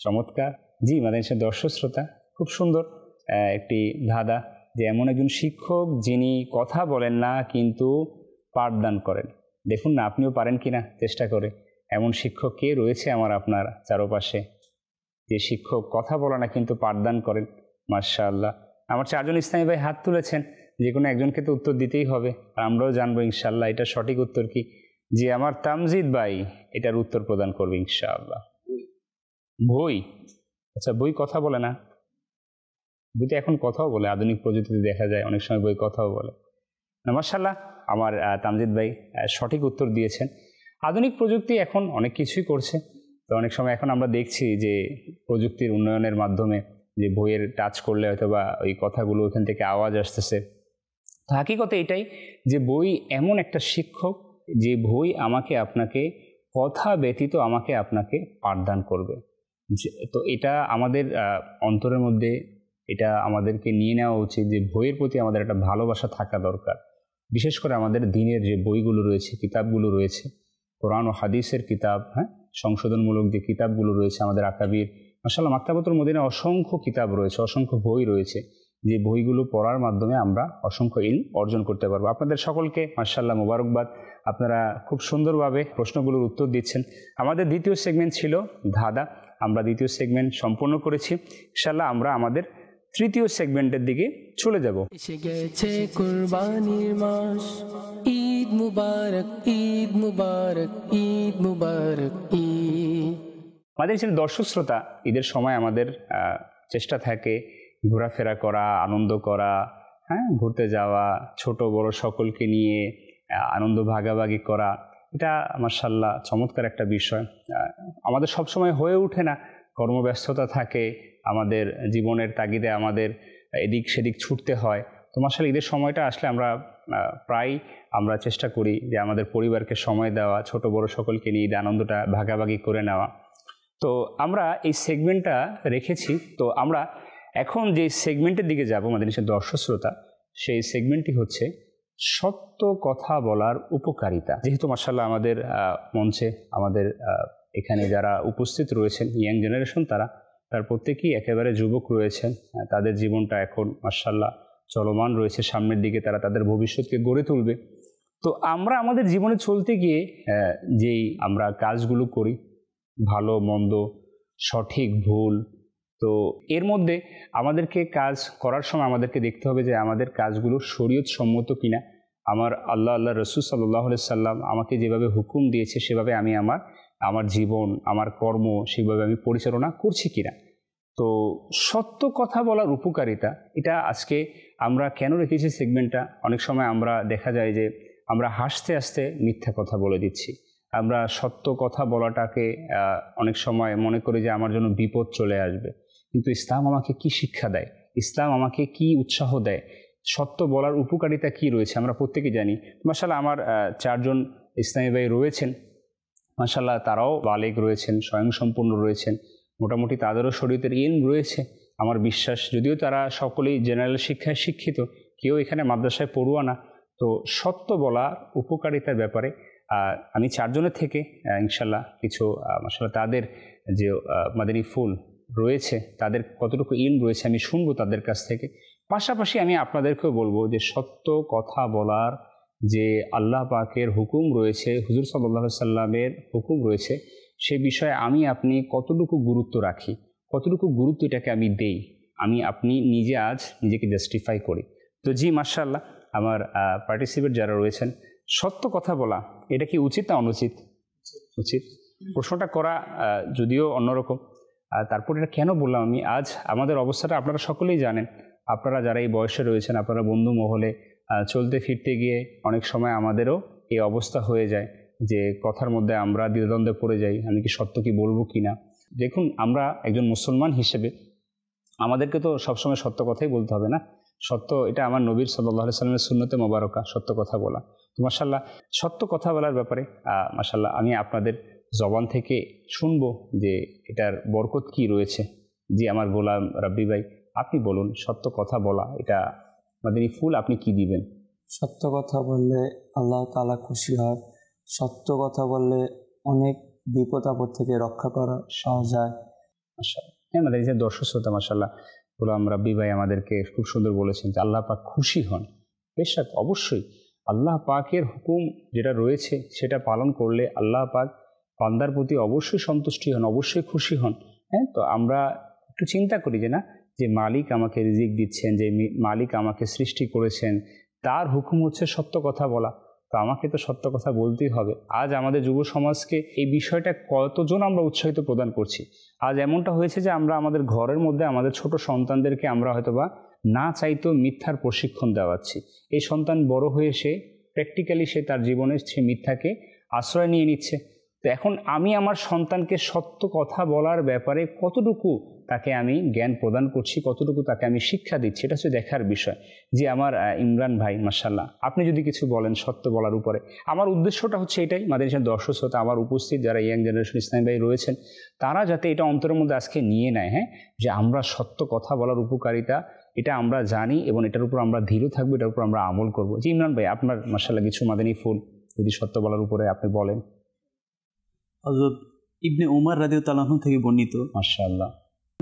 চমৎকার। জি মাদের সে দর্শক শ্রোতা, খুব সুন্দর একটি ধাঁধা যে এমন একজন শিক্ষক যিনি কথা বলেন না, কিন্তু পাঠদান করেন। দেখুন না, আপনিও পারেন কিনা, চেষ্টা করে। এমন শিক্ষক কে রয়েছে আমার আপনার চারপাশে? যে শিক্ষক কথা বলে না কিন্তু পাঠদান করেন মার্শাল্লাহ আমার চারজন ইসলামী ভাই হাত তুলেছেন যে কোনো একজনকে তো উত্তর দিতেই হবে। আর আমরাও জানব ইনশাল্লাহ এটা সঠিক উত্তর কি? যে আমার তামজিদ ভাই এটার উত্তর প্রদান করবে ইনশাআল্লাহ। বই। আচ্ছা বই কথা বলে না। বই তো এখন কথাও বলে আধুনিক প্রযুক্তিতে দেখা যায় অনেক সময় বই কথাও বলে। মার্শাল্লাহ আমার তামজিদ ভাই সঠিক উত্তর দিয়েছেন। আধুনিক প্রযুক্তি এখন অনেক কিছুই করছে। তো অনেক সময় এখন আমরা দেখছি যে প্রযুক্তির উন্নয়নের মাধ্যমে যে বইয়ের টাচ করলে হয়তো বা ওই কথাগুলো ওখান থেকে আওয়াজ আসতেছে। তো হাকিকতে এটাই যে বই এমন একটা শিক্ষক যে বই আমাকে আপনাকে, কথা ব্যতীত আমাকে আপনাকে পাঠদান করবে। তো এটা আমাদের অন্তরের মধ্যে এটা আমাদেরকে নিয়ে নেওয়া উচিত যে বইয়ের প্রতি আমাদের একটা ভালোবাসা থাকা দরকার। বিশেষ করে আমাদের দিনের যে বইগুলো রয়েছে, কিতাবগুলো রয়েছে কোরআন ও হাদিসের কিতাব হ্যাঁ? সংশোধনমূলক যে কিতাবগুলো রয়েছে আমাদের আকাবির মাসাল্লাহ মাক্তাবতুল মদিনে অসংখ্য কিতাব রয়েছে, অসংখ্য বই রয়েছে। যে বইগুলো পড়ার মাধ্যমে আমরা অসংখ্য ইল অর্জন করতে পারব। আপনাদের সকলকে মার্শাল্লাহ মুবারকবাদ। আপনারা খুব সুন্দরভাবে প্রশ্নগুলোর উত্তর দিচ্ছেন। আমাদের দ্বিতীয় সেগমেন্ট ছিল ধাঁধা। আমরা দ্বিতীয় সেগমেন্ট সম্পন্ন করেছি। ইনশাল্লাহ আমরা আমাদের তৃতীয় সেগমেন্টের দিকে চলে যাব। গেছে মাস। ঈদ মুবারক ঈদ মুবারক ঈদ। মুবারক আমাদের ছিল দর্শক শ্রোতা, ঈদের সময় আমাদের চেষ্টা থাকে ঘোরাফেরা করা, আনন্দ করা হ্যাঁ ঘুরতে যাওয়া, ছোট, বড় সকলকে নিয়ে আনন্দ ভাগাভাগি করা। এটা মার্শাল্লাহ চমৎকার একটা বিষয়। আমাদের সবসময় হয়ে ওঠে না, কর্মব্যস্ততা থাকে, আমাদের জীবনের তাগিদে আমাদের এদিক সেদিক ছুটতে হয়। তো মার্শাল ঈদের সময়টা আসলে আমরা প্রায় আমরা চেষ্টা করি যে আমাদের পরিবারকে সময় দেওয়া, ছোট বড় সকলকে নিয়ে আনন্দটা ভাগাভাগি করে নেওয়া। তো আমরা এই সেগমেন্টটা রেখেছি। তো আমরা এখন যে সেগমেন্টের দিকে যাব, আমাদের নিচে দর্শক শ্রোতা সেই সেগমেন্টটি হচ্ছে সত্য কথা বলার উপকারিতা। যেহেতু মার্শাল্লাহ আমাদের মঞ্চে, আমাদের এখানে যারা উপস্থিত রয়েছেন ইয়াং জেনারেশন তারা, তার প্রত্যেকেই একেবারে যুবক রয়েছেন। তাদের জীবনটা এখন মার্শাল্লাহ চলমান রয়েছে। সামনের দিকে তারা তাদের ভবিষ্যৎকে গড়ে তুলবে। তো আমরা আমাদের জীবনে চলতে গিয়ে যেই আমরা কাজগুলো করি, ভালো, মন্দ, সঠিক, ভুল, তো এর মধ্যে আমাদেরকে কাজ করার সময় আমাদেরকে দেখতে হবে যে আমাদের কাজগুলো শরীয়ত সম্মত কিনা। আমার আল্লাহ আল্লাহ রসুল সাল্লাহ সাল্লাম আমাকে যেভাবে হুকুম দিয়েছে, সেভাবে আমি আমার আমার জীবন, আমার কর্ম, সেভাবে আমি পরিচালনা করছি কিনা। তো সত্য কথা বলার উপকারিতা, এটা আজকে আমরা কেন রেখেছি সেগমেন্টটা অনেক সময় আমরা দেখা যায় যে আমরা হাসতে হাসতে মিথ্যা কথা বলে দিচ্ছি। আমরা সত্য কথা বলাটাকে অনেক সময় মনে করি যে আমার জন্য বিপদ চলে আসবে। কিন্তু ইসলাম আমাকে কি শিক্ষা দেয়? ইসলাম আমাকে কি উৎসাহ দেয়? সত্য বলার উপকারিতা কি রয়েছে? আমরা প্রত্যেকে জানি। মাসাল্লাহ আমার চারজন ইসলামী ভাই রয়েছেন। মাসাল্লাহ তারাও বালেক রয়েছেন, স্বয়ংসম্পূর্ণ রয়েছেন। মোটামুটি তাদেরও শরীরের ইন রয়েছে। আমার বিশ্বাস, যদিও তারা সকলেই জেনারেল শিক্ষায় শিক্ষিত, কেউ এখানে মাদ্রাসায় পড়ুয়া না। তো সত্য বলার উপকারিতার ব্যাপারে আমি চারজনের থেকে ইনশাল্লাহ কিছু মাসাল্লাহ তাদের যে মাদানী ফুল রয়েছে, তাদের কতটুকু ইন রয়েছে আমি শুনব তাদের কাছ থেকে। পাশাপাশি আমি আপনাদেরকেও বলব যে সত্য কথা বলার যে আল্লাহ পাকের হুকুম রয়েছে, হুজুর সাল্লাহ সাল্লামের হুকুম রয়েছে, সে বিষয়ে আমি আপনি কতটুকু গুরুত্ব রাখি, কতটুকু গুরুত্ব এটাকে আমি দেই, আমি আপনি নিজে আজ নিজেকে জাস্টিফাই করি। তো জি মার্শাল্লাহ আমার পার্টিসিপেট যারা রয়েছেন, সত্য কথা বলা, এটা কি উচিত না অনুচিত? উচিত। প্রশ্নটা করা যদিও অন্যরকম তারপর এটা কেন বললাম আমি? আজ আমাদের অবস্থাটা আপনারা সকলেই জানেন। আপনারা যারা এই বয়সে রয়েছেন, আপনারা বন্ধু মহলে চলতে ফিরতে গিয়ে অনেক সময় আমাদেরও এই অবস্থা হয়ে যায় যে কথার মধ্যে আমরা দ্বিধাদ্বন্দ্বে পড়ে যাই, আমি কি সত্য কি বলব কি না? দেখুন, আমরা একজন মুসলমান হিসেবে আমাদেরকে তো সবসময় সত্য কথাই বলতে হবে না? সত্য এটা আমার নবীর সাল্লাহ সাল্লামের শূন্যতে মোবারকা সত্য কথা বলা। তো মাসাল্লাহ সত্য কথা বলার ব্যাপারে মাসাল্লাহ আমি আপনাদের জবান থেকে শুনব যে এটার বরকত কি রয়েছে। যে আমার গোলাম রাব্বি ভাই আপনি বলুন সত্য কথা বলা এটা আমাদের এই ফুল আপনি কি দিবেন? সত্য কথা বললে আল্লাহ তালা খুশি হয়। সত্য কথা বললে অনেক বিপদ আপদ থেকে রক্ষা করা সহজ হয়। হ্যাঁ আমাদের এই যে দর্শক শ্রোতা মাসাল্লাহ গোলাম রাব্বি ভাই আমাদেরকে খুব সুন্দর বলেছেন যে আল্লাহ পাক খুশি হন। বেশাক অবশ্যই আল্লাহ পাকের হুকুম যেটা রয়েছে সেটা পালন করলে আল্লাহ পাক বান্দার প্রতি অবশ্যই সন্তুষ্টি হন, অবশ্যই খুশি হন। হ্যাঁ তো আমরা একটু চিন্তা করি যে না, যে মালিক আমাকে রিজিক দিচ্ছেন, যে মালিক আমাকে সৃষ্টি করেছেন, তার হুকুম হচ্ছে সত্য কথা বলা। তো আমাকে তো সত্য কথা বলতেই হবে। আজ আমাদের যুব সমাজকে এই বিষয়টা কতজন আমরা উৎসাহিত প্রদান করছি? আজ এমনটা হয়েছে যে আমরা আমাদের ঘরের মধ্যে আমাদের ছোট সন্তানদেরকে আমরা হয়তোবা না চাইতেও মিথ্যার প্রশিক্ষণ দেওয়াচ্ছি। এই সন্তান বড় হয়ে সে প্র্যাকটিক্যালি সে তার জীবনের সে মিথ্যাকে আশ্রয় নিয়ে নিচ্ছে। তো এখন আমি আমার সন্তানকে সত্য কথা বলার ব্যাপারে কতটুকু তাকে আমি জ্ঞান প্রদান করছি, কতটুকু তাকে আমি শিক্ষা দিচ্ছি, এটা হচ্ছে দেখার বিষয় যে আমার ইমরান ভাই মার্শাল্লাহ আপনি যদি কিছু বলেন সত্য বলার উপরে। আমার উদ্দেশ্যটা হচ্ছে এটাই মাদের দর্শক শ্রোতা, আমার উপস্থিত যারা ইয়াং জেনারেশন ইসলাম ভাই রয়েছেন, তারা যাতে এটা অন্তরের মধ্যে আজকে নিয়ে নেয় হ্যাঁ? যে আমরা সত্য কথা বলার উপকারিতা, এটা আমরা জানি এবং এটার উপর আমরা ধীরে থাকব, এটার উপর আমরা আমল করব। যে ইমরান ভাই, আপনার মাসাল্লাহ কিছু মাদানী ফুল যদি সত্য বলার উপরে আপনি বলেন। হজরত ইবনে উমর রাদিউ তালাহু থেকে বর্ণিত। মাশাআল্লাহ।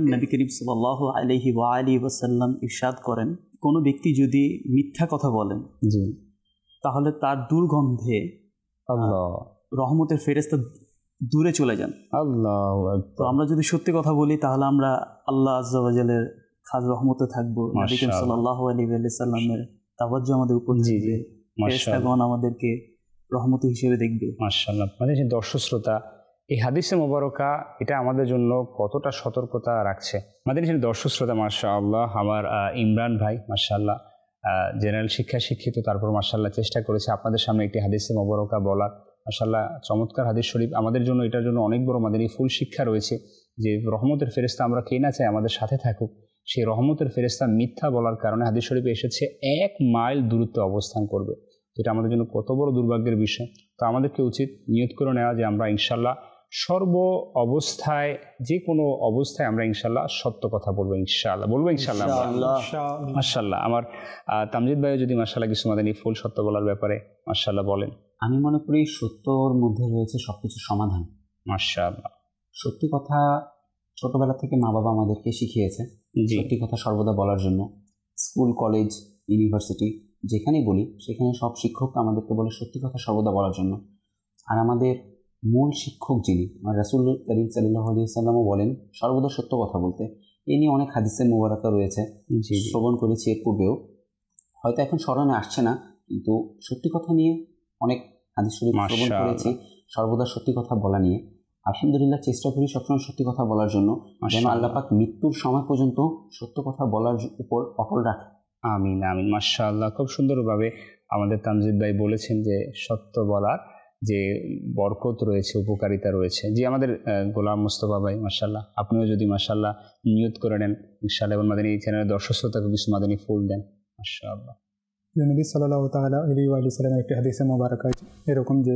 নবী করিম সাল্লাহ আলহি ওয়া আলী ওয়াসাল্লাম ইরশাদ করেন কোনো ব্যক্তি যদি মিথ্যা কথা বলেন জি। তাহলে তার দুর্গন্ধে আল্লাহ। রহমতের ফেরেস্তা দূরে চলে যান। আল্লাহ তো আমরা যদি সত্যি কথা বলি তাহলে আমরা আল্লাহ আজ্জাবাজালের খাজ রহমতে থাকব। নবী করিম। সাল্লাহ আলী সাল্লামের তাবাজ্জু আমাদের উপর জি, জি। ফেরেস্তাগণ আমাদেরকে রহমত হিসেবে দেখবে। মার্শাল্লাহ মানে যে দর্শক শ্রোতা এই হাদিসে মোবারকা, এটা আমাদের জন্য কতটা সতর্কতা রাখছে। আমাদের যে দর্শক শ্রোতা আল্লাহ আমার ইমরান ভাই মার্শাল্লাহ জেনারেল শিক্ষা শিক্ষিত, তারপর মার্শাল্লাহ চেষ্টা করেছে আপনাদের সামনে একটি হাদিসে মোবারকা বলার। মার্শাল্লাহ চমৎকার হাদিস শরীফ। আমাদের জন্য, এটার জন্য অনেক বড় আমাদের এই ফুল শিক্ষা রয়েছে যে রহমতের ফেরেস্তা আমরা কে না চাই, আমাদের সাথে থাকুক। সেই রহমতের ফেরেস্তা মিথ্যা বলার কারণে হাদিস শরীফে এসেছে, এক মাইল দূরত্বে অবস্থান করবে। যেটা আমাদের জন্য কত বড় দুর্ভাগ্যের বিষয়। তো আমাদেরকে উচিত নিয়ত করে নেওয়া যে আমরা ইনশাল্লাহ সর্ব অবস্থায় যে কোনো অবস্থায় আমরা ইনশাল্লাহ সত্য কথা বলব ইনশাল্লাহ। বলব ইনশাল্লাহ আমরা। মাশাল্লাহ আমার তামজিদ ভাইও যদি মাশাল্লাহ কিছু মাদানী ফুল সত্য বলার ব্যাপারে মাশাল্লাহ বলেন। আমি মনে করি সত্যর মধ্যে রয়েছে সব কিছুর সমাধান। মার্শাল্লাহ সত্যি কথা ছোটবেলা থেকে মা বাবা আমাদেরকে শিখিয়েছে। সত্যি কথা সর্বদা বলার জন্য। স্কুল কলেজ ইউনিভার্সিটি যেখানেই বলি সেখানে সব শিক্ষক আমাদেরকে বলে সত্যি কথা সর্বদা বলার জন্য। আর আমাদের মূল শিক্ষক যিনি রাসুল করিম সাল্লাহ আলী সাল্লামও বলেন সর্বদা সত্য কথা বলতে। এ নিয়ে অনেক হাদিসের মোবারকা রয়েছে শ্রবণ করেছি এর পূর্বেও। হয়তো এখন স্মরণে আসছে না কিন্তু সত্যি কথা নিয়ে অনেক হাদিস শরীফ শ্রবণ করেছি সর্বদা সত্যি কথা বলা নিয়ে। আলহামদুলিল্লাহ চেষ্টা করি সবসময় সত্যি কথা বলার জন্য যেন। আল্লাপাক মৃত্যুর সময় পর্যন্ত সত্য কথা বলার উপর অটল রাখে। আমিন আমিন। মাশাআল্লাহ, খুব সুন্দরভাবে আমাদের তামজিদ ভাই বলেছেন যে, সত্য বলার যে বরকত রয়েছে, উপকারিতা রয়েছে। যে আমাদের গোলাম মুস্তফা ভাই মাশাল্লাহ আপনিও যদি মাশাল্লাহ নিয়ত করে নেন, ইনশাআল্লাহ এবং মাদানী চ্যানেলের দর্শক শ্রোতাকে কিছু মাদানী ফুল দেন, মাশাআল্লাহ। যে নবী সাল্লাহ তালা আলী আলি একটি হাদিসে মোবারক এরকম যে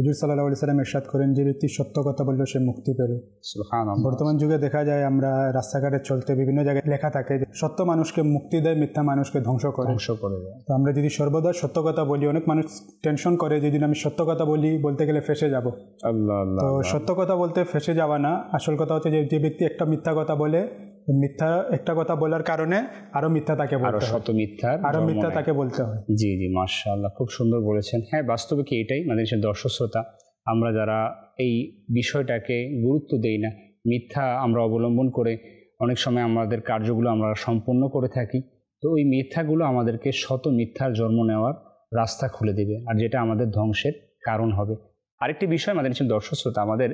হুজুর সাল্লাহ আলি সাল্লাম এরশাদ করেন যে ব্যক্তি সত্য কথা বলল সে মুক্তি পেল। বর্তমান যুগে দেখা যায় আমরা রাস্তাঘাটে চলতে বিভিন্ন জায়গায় লেখা থাকে যে সত্য মানুষকে মুক্তি দেয় মিথ্যা মানুষকে ধ্বংস করে। ধ্বংস করে তো আমরা যদি সর্বদা সত্য কথা বলি অনেক মানুষ টেনশন করে যে যদি আমি সত্য কথা বলি বলতে গেলে ফেসে যাব। আল্লাহ তো সত্য কথা বলতে ফেসে যাওয়া না। আসল কথা হচ্ছে যে যে ব্যক্তি একটা মিথ্যা কথা বলে মিথ্যা একটা কথা বলার কারণে আরও মিথ্যা তাকে আরও শত মিথ্যা আরও মিথ্যা তাকে বলতে হয়। জি জি মার্শাল্লাহ খুব সুন্দর বলেছেন। হ্যাঁ বাস্তবে কি এটাই? আমাদের সে দর্শক শ্রোতা আমরা যারা এই বিষয়টাকে গুরুত্ব দেই না মিথ্যা আমরা অবলম্বন করে অনেক সময় আমাদের কার্যগুলো আমরা সম্পন্ন করে থাকি তো ওই মিথ্যাগুলো আমাদেরকে শত মিথ্যার জন্ম নেওয়ার রাস্তা খুলে দেবে আর যেটা আমাদের ধ্বংসের কারণ হবে। আরেকটি বিষয় আমাদের হচ্ছে দর্শক শ্রোতা, আমাদের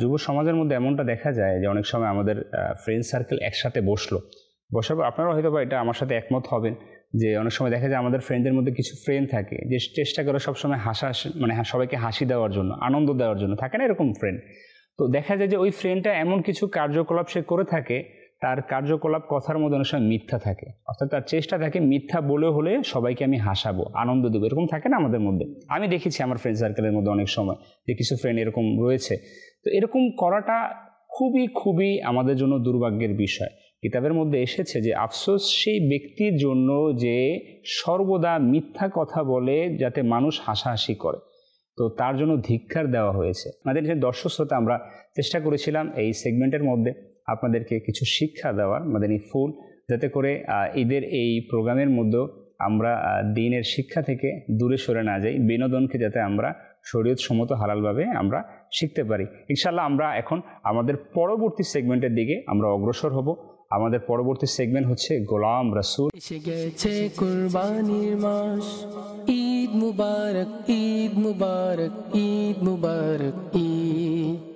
যুব সমাজের মধ্যে এমনটা দেখা যায় যে অনেক সময় আমাদের ফ্রেন্ড সার্কেল একসাথে বসল। বসার পর আপনারা হয়তো বা এটা আমার সাথে একমত হবেন যে অনেক সময় দেখা যায় আমাদের ফ্রেন্ডদের মধ্যে কিছু ফ্রেন্ড থাকে যে চেষ্টা করে সবসময় হাসা মানে সবাইকে হাসি দেওয়ার জন্য, আনন্দ দেওয়ার জন্য। থাকে না এরকম ফ্রেন্ড তো দেখা যায় যে ওই ফ্রেন্ডটা এমন কিছু কার্যকলাপ সে করে থাকে তার কার্যকলাপ কথার মধ্যে অনেক সময় মিথ্যা থাকে। অর্থাৎ তার চেষ্টা থাকে মিথ্যা বলে হলে সবাইকে আমি হাসাবো, আনন্দ দেবো, এরকম থাকে না আমাদের মধ্যে। আমি দেখেছি আমার ফ্রেন্ড সার্কেলের মধ্যে অনেক সময় যে কিছু ফ্রেন্ড এরকম রয়েছে। তো এরকম করাটা খুবই খুবই আমাদের জন্য দুর্ভাগ্যের বিষয়। কিতাবের মধ্যে এসেছে যে আফসোস সেই ব্যক্তির জন্য যে সর্বদা মিথ্যা কথা বলে যাতে মানুষ হাসাহাসি করে। তো তার জন্য ধিক্কার দেওয়া হয়েছে। আমাদের যে দর্শক শ্রোতা, আমরা চেষ্টা করেছিলাম এই সেগমেন্টের মধ্যে আপনাদেরকে কিছু শিক্ষা দেওয়ার মাদানী ফুল, যাতে করে ঈদের এই প্রোগ্রামের মধ্যেও আমরা দিনের শিক্ষা থেকে দূরে সরে না যাই, বিনোদনকে যাতে আমরা শরীয়ত সম্মত হালালভাবে আমরা শিখতে পারি। ইনশাল্লাহ আমরা এখন আমাদের পরবর্তী সেগমেন্টের দিকে আমরা অগ্রসর হব। আমাদের পরবর্তী সেগমেন্ট হচ্ছে গোলাম রাসূল। গেছে কুরবানির মাস। ঈদ মুবারক ঈদ মুবারক ঈদ মুবারক, ঈদ।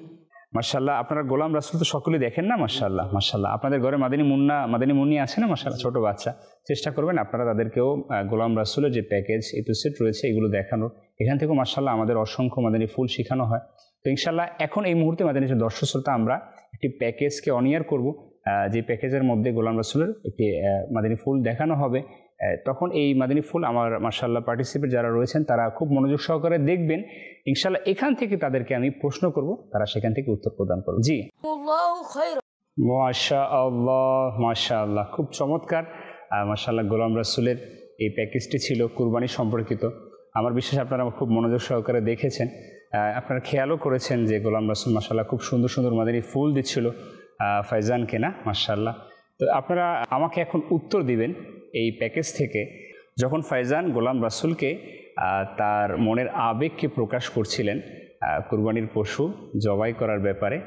মার্শাল্লাহ আপনারা গোলাম রাসুল তো সকলেই দেখেন না মার্শাল্লাহ মার্শাল্লাহ আপনাদের ঘরে মাদিনী মুন্না, মাদিনী মুন্নি আছে না মার্শাল্লাহ ছোট বাচ্চা। চেষ্টা করবেন আপনারা তাদেরকেও গোলাম রাসুলের যে প্যাকেজ এপিসোড রয়েছে, এগুলো দেখানোর। এখান থেকেও মার্শাল্লাহ আমাদের অসংখ্য মাদিনী ফুল শেখানো হয়। তো ইনশাল্লাহ এখন এই মুহূর্তে মাদিনী যে দর্শক শ্রোতা, আমরা একটি প্যাকেজকে অনিয়ার করব। যে প্যাকেজের মধ্যে গোলাম রাসুলের একটি মাদিনী ফুল দেখানো হবে। তখন এই মাদিনী ফুল আমার মার্শাল্লাহ পার্টিসিপেট যারা রয়েছেন তারা খুব মনোযোগ সহকারে দেখবেন। ইনশাল্লাহ এখান থেকে তাদেরকে আমি প্রশ্ন করব তারা সেখান থেকে উত্তর প্রদান করব। জি। মাশা আল্লাহ আল্লাহ খুব চমৎকার। মাশাল্লাহ গোলাম রাসুলের এই প্যাকেজটি ছিল কুরবানি সম্পর্কিত। আমার বিশ্বাস আপনারা খুব মনোযোগ সহকারে দেখেছেন। আপনারা খেয়ালও করেছেন যে গোলাম রাসুল মাশাল্লাহ খুব সুন্দর সুন্দর মাদিনী ফুল দিচ্ছিল ফাইজান কেনা মাশাল্লাহ তো আপনারা আমাকে এখন উত্তর দিবেন। এই প্যাকেজ থেকে যখন ফাইজান গোলাম রাসুলকে তার মনের আবেগকে প্রকাশ করছিলেন কুরবানির পশু জবাই করার ব্যাপারে,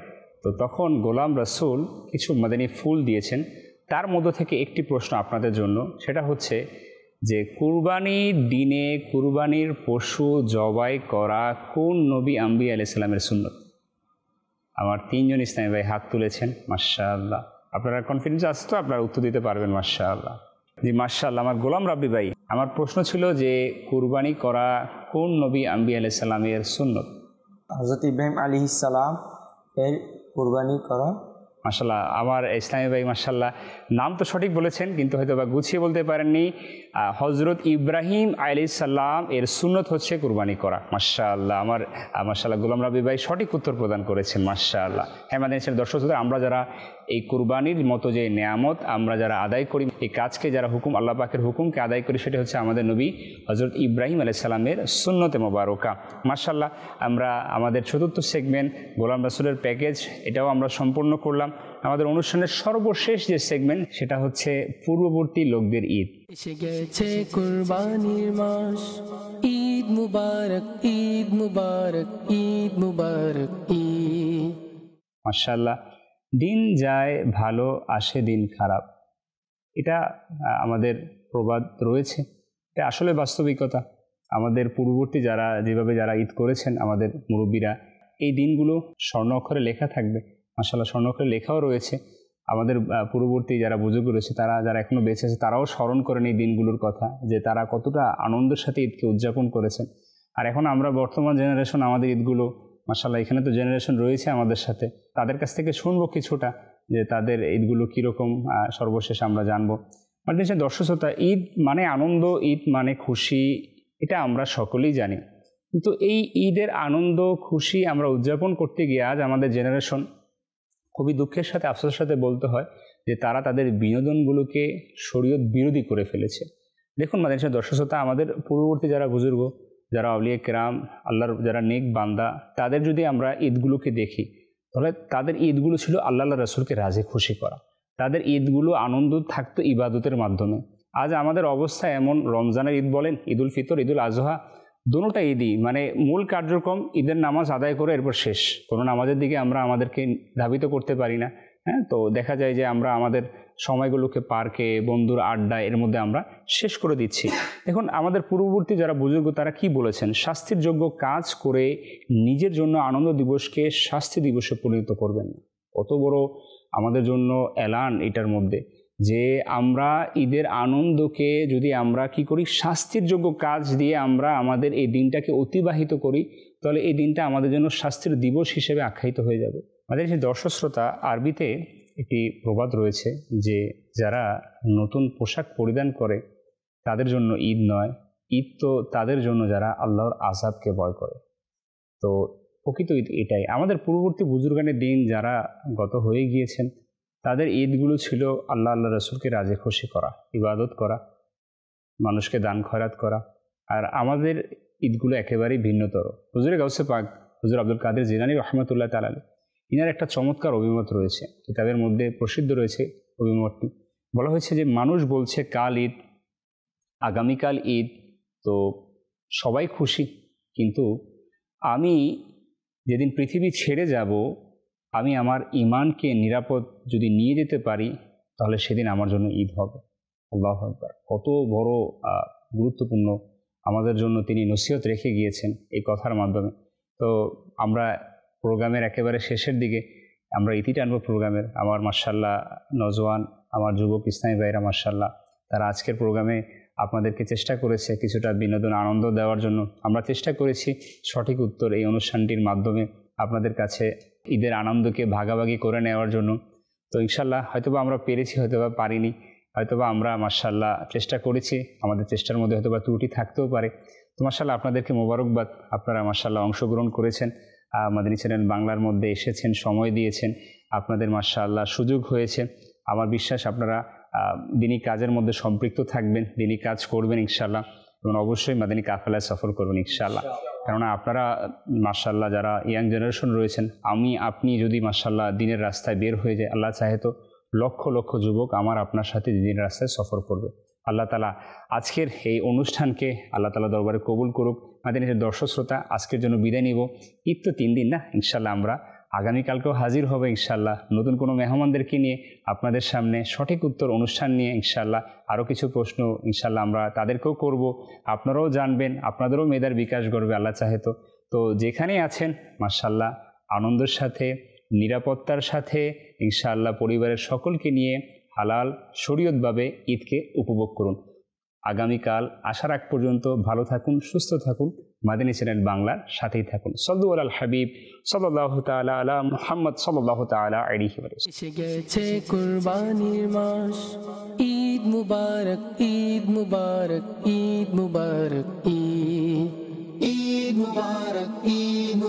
তো তখন গোলাম রাসুল কিছু মাদানী ফুল দিয়েছেন। তার মধ্য থেকে একটি প্রশ্ন আপনাদের জন্য, সেটা হচ্ছে যে কুরবানির দিনে কুরবানির পশু জবাই করা কোন নবী আম্বি আলাইসাল্লামের সুন্নত? আমার তিনজন ইসলামী ভাই হাত তুলেছেন মার্শাল্লাহ আপনারা কনফিডেন্স আসতো আপনারা উত্তর দিতে পারবেন মার্শাল্লাহ জি মার্শাল্লাহ আমার গোলাম রাব্বি ভাই আমার প্রশ্ন ছিল যে কুরবানি করা কোন নবী আম্বি আলাইসাল্লামের সুন্নত? হজরত ইব্রাহিম আলী ইসালাম এর কোরবানি করা। মাসাল্লাহ আমার ইসলামী ভাই মাসাল্লাহ নাম তো সঠিক বলেছেন কিন্তু হয়তো বা গুছিয়ে বলতে পারেননি। হজরত ইব্রাহিম আলী সাল্লাম এর সুন্নত হচ্ছে কুরবানি করা। মাশাআল্লাহ আমার আহ, মাশাআল্লাহ গোলাম রাবি ভাই সঠিক উত্তর প্রদান করেছেন মাশাআল্লাহ। হ্যাঁ মানে দর্শক আমরা যারা এই কুরবানির মতো যে নেয়ামত আমরা যারা আদায় করি এই কাজকে যারা হুকুম আল্লাহ পাকের হুকুমকে আদায় করি সেটা হচ্ছে আমাদের নবী হজরত ইব্রাহিম আলাই সাল্লামের সুন্নতে মোবারকা। মার্শাল্লাহ আমরা আমাদের চতুর্থ সেগমেন্ট গোলাম রাসুলের প্যাকেজ এটাও আমরা সম্পূর্ণ করলাম। আমাদের অনুষ্ঠানের সর্বশেষ যে সেগমেন্ট সেটা হচ্ছে পূর্ববর্তী লোকদের ঈদ। এসে গেছে কুরবানির মাস। ঈদ মুবারক ঈদ মুবারক ঈদ মুবারক ঈদ। মার্শাল্লাহ দিন যায় ভালো, আসে দিন খারাপ। এটা আমাদের প্রবাদ রয়েছে। এটা আসলে বাস্তবিকতা। আমাদের পূর্ববর্তী যারা, যেভাবে যারা ঈদ করেছেন, আমাদের মুরব্বীরা, এই দিনগুলো স্বর্ণ অক্ষরে লেখা থাকবে। মার্শাল্লাহ স্বর্ণ অক্ষরে লেখাও রয়েছে। আমাদের পূর্ববর্তী যারা বুজুর্গ রয়েছে, তারা যারা এখনও বেঁচে আছে, তারাও স্মরণ করেন এই দিনগুলোর কথা, যে তারা কতটা আনন্দের সাথে ঈদকে উদযাপন করেছেন। আর এখন আমরা বর্তমান জেনারেশন আমাদের ঈদগুলো মাসাল্লাহ এখানে তো জেনারেশন রয়েছে আমাদের সাথে। তাদের কাছ থেকে শুনব কিছুটা যে তাদের ঈদগুলো কীরকম সর্বশেষ আমরা জানব। মানে দেশের দর্শক শ্রোতা, ঈদ মানে আনন্দ, ঈদ মানে খুশি, এটা আমরা সকলেই জানি। কিন্তু এই ঈদের আনন্দ, খুশি আমরা উদযাপন করতে গিয়ে আজ আমাদের জেনারেশন খুবই দুঃখের সাথে, আফসোসের সাথে বলতে হয় যে তারা তাদের বিনোদনগুলোকে শরীয়ত বিরোধী করে ফেলেছে। দেখুন মাদের দর্শক শ্রোতা, আমাদের পূর্ববর্তী যারা বুজুর্গ যারা অলিয়ে কেরাম, আল্লাহর যারা নেক বান্দা, তাদের যদি আমরা ঈদগুলোকে দেখি, তাহলে তাদের ঈদগুলো ছিল আল্লাহ রসুলকে রাজে খুশি করা। তাদের ঈদগুলো আনন্দ থাকতো ইবাদতের মাধ্যমে। আজ আমাদের অবস্থা এমন, রমজানের ঈদ বলেন, ঈদুল ফিতর, ঈদুল আজহা, দুটোটা ঈদই। মানে মূল কার্যক্রম ঈদের নামাজ আদায় করে এরপর শেষ। কোনো নামাজের দিকে আমরা আমাদেরকে ধাবিত করতে পারি না। হ্যাঁ তো দেখা যায় যে আমরা আমাদের সময়গুলোকে পার্কে, বন্ধুর আড্ডা এর মধ্যে আমরা শেষ করে দিচ্ছি। দেখুন আমাদের পূর্ববর্তী যারা বুজুর্গ, তারা কি বলেছেন? শাস্তির যোগ্য কাজ করে নিজের জন্য আনন্দ দিবসকে শাস্তি দিবসে পরিণত করবেন কত বড় আমাদের জন্য এলান এটার মধ্যে যে আমরা ঈদের আনন্দকে যদি আমরা কি করি, শাস্তির যোগ্য কাজ দিয়ে আমরা আমাদের এই দিনটাকে অতিবাহিত করি, তাহলে এই দিনটা আমাদের জন্য শাস্তির দিবস হিসেবে আখ্যায়িত হয়ে যাবে। আমাদের যে দর্শক শ্রোতা আরবিতে একটি প্রবাদ রয়েছে যে যারা নতুন পোশাক পরিধান করে, তাদের জন্য ঈদ নয়। ঈদ তো তাদের জন্য যারা আল্লাহর আজাবকে ভয় করে। তো প্রকৃত ঈদ এটাই। আমাদের পূর্ববর্তী বুজুর্গানের দিন যারা গত হয়ে গিয়েছেন, তাদের ঈদগুলো ছিল আল্লাহ আল্লাহ রসুলকে রাজে খুশি করা, ইবাদত করা, মানুষকে দান খয়রাত করা। আর আমাদের ঈদগুলো একেবারেই ভিন্নতর। হুজুরে গাউসে পাক হুজুর আব্দুল কাদের জিনানি রহমতুল্লাহ তালালী ইনার একটা চমৎকার অভিমত রয়েছে, কিতাবের মধ্যে প্রসিদ্ধ রয়েছে অভিমতটি। বলা হয়েছে যে, মানুষ বলছে, কাল ঈদ, আগামীকাল ঈদ, তো সবাই খুশি, কিন্তু আমি যেদিন পৃথিবী ছেড়ে যাব, আমি আমার ইমানকে নিরাপদ যদি নিয়ে যেতে পারি, তাহলে সেদিন আমার জন্য ঈদ হবে। আল্লাহ আকবর। কত বড় গুরুত্বপূর্ণ, আমাদের জন্য তিনি নসিহত রেখে গিয়েছেন এই কথার মাধ্যমে। তো আমরা প্রোগ্রামের একেবারে শেষের দিকে আমরা ইতি টানবো প্রোগ্রামের। আমার মার্শাল্লাহ নজওয়ান, আমার যুবক ইসলামী ভাইরা মার্শাল্লাহ তারা আজকের প্রোগ্রামে আপনাদেরকে চেষ্টা করেছে কিছুটা বিনোদন, আনন্দ দেওয়ার জন্য। আমরা চেষ্টা করেছি সঠিক উত্তর এই অনুষ্ঠানটির মাধ্যমে আপনাদের কাছে ঈদের আনন্দকে ভাগাভাগি করে নেওয়ার জন্য। তো ইনশাল্লাহ হয়তোবা আমরা পেরেছি, হয়তোবা পারিনি, হয়তোবা আমরা মার্শাল্লাহ চেষ্টা করেছি, আমাদের চেষ্টার মধ্যে হয়তোবা ত্রুটি থাকতেও পারে। তো মার্শাল্লাহ আপনাদেরকে মোবারকবাদ, আপনারা মার্শাল্লাহ অংশগ্রহণ করেছেন। মাদিনী চ্যানেল বাংলার মধ্যে এসেছেন, সময় দিয়েছেন। আপনাদের মার্শাল্লাহ সুযোগ হয়েছে। আমার বিশ্বাস আপনারা দিনই কাজের মধ্যে সম্পৃক্ত থাকবেন দিনই কাজ করবেন ইনশাল্লাহ এবং অবশ্যই মাদিনী কাফেলায় সফর করবেন ইনশাল্লাহ কেননা আপনারা মার্শাল্লাহ যারা ইয়াং জেনারেশন রয়েছেন, আমি, আপনি যদি মার্শাল্লাহ দিনের রাস্তায় বের হয়ে যায় আল্লাহ চাহে তো লক্ষ লক্ষ যুবক আমার আপনার সাথে দিনের রাস্তায় সফর করবে। আল্লাহ তালা আজকের এই অনুষ্ঠানকে আল্লাহ তালা দরবারে কবুল করুক। আমাদের নিজের দর্শক শ্রোতা আজকের জন্য বিদায় নিব। ঈদ তো তিন দিন না? ইনশাল্লাহ আমরা আগামীকালকেও হাজির হবে ইনশাল্লাহ। নতুন কোনো মেহমানদেরকে নিয়ে আপনাদের সামনে সঠিক উত্তর অনুষ্ঠান নিয়ে ইনশাল্লাহ আরও কিছু প্রশ্ন ইনশাল্লাহ আমরা তাদেরকেও করব। আপনারাও জানবেন, আপনাদেরও মেধার বিকাশ করবে আল্লাহ চাহে তো। তো যেখানে আছেন মার্শাল্লাহ আনন্দের সাথে, নিরাপত্তার সাথে ইনশাআল্লাহ পরিবারের সকলকে নিয়ে হালাল শরীয়তভাবে ঈদকে উপভোগ করুন। আগামীকাল আসার আগ পর্যন্ত ভালো থাকুন, সুস্থ থাকুন। মাদিনী চ্যানেল বাংলার সাথেই থাকুন। সদ্দু আল হাবিব সাল্লাহ তালা আলা মুহাম্মদ সাল্লাহ তালা এসে গেছে কুরবানির মাস। ঈদ মুবারক ঈদ মুবারক ঈদ মুবারক, ঈদ। ঈদ মুবারক, ঈদ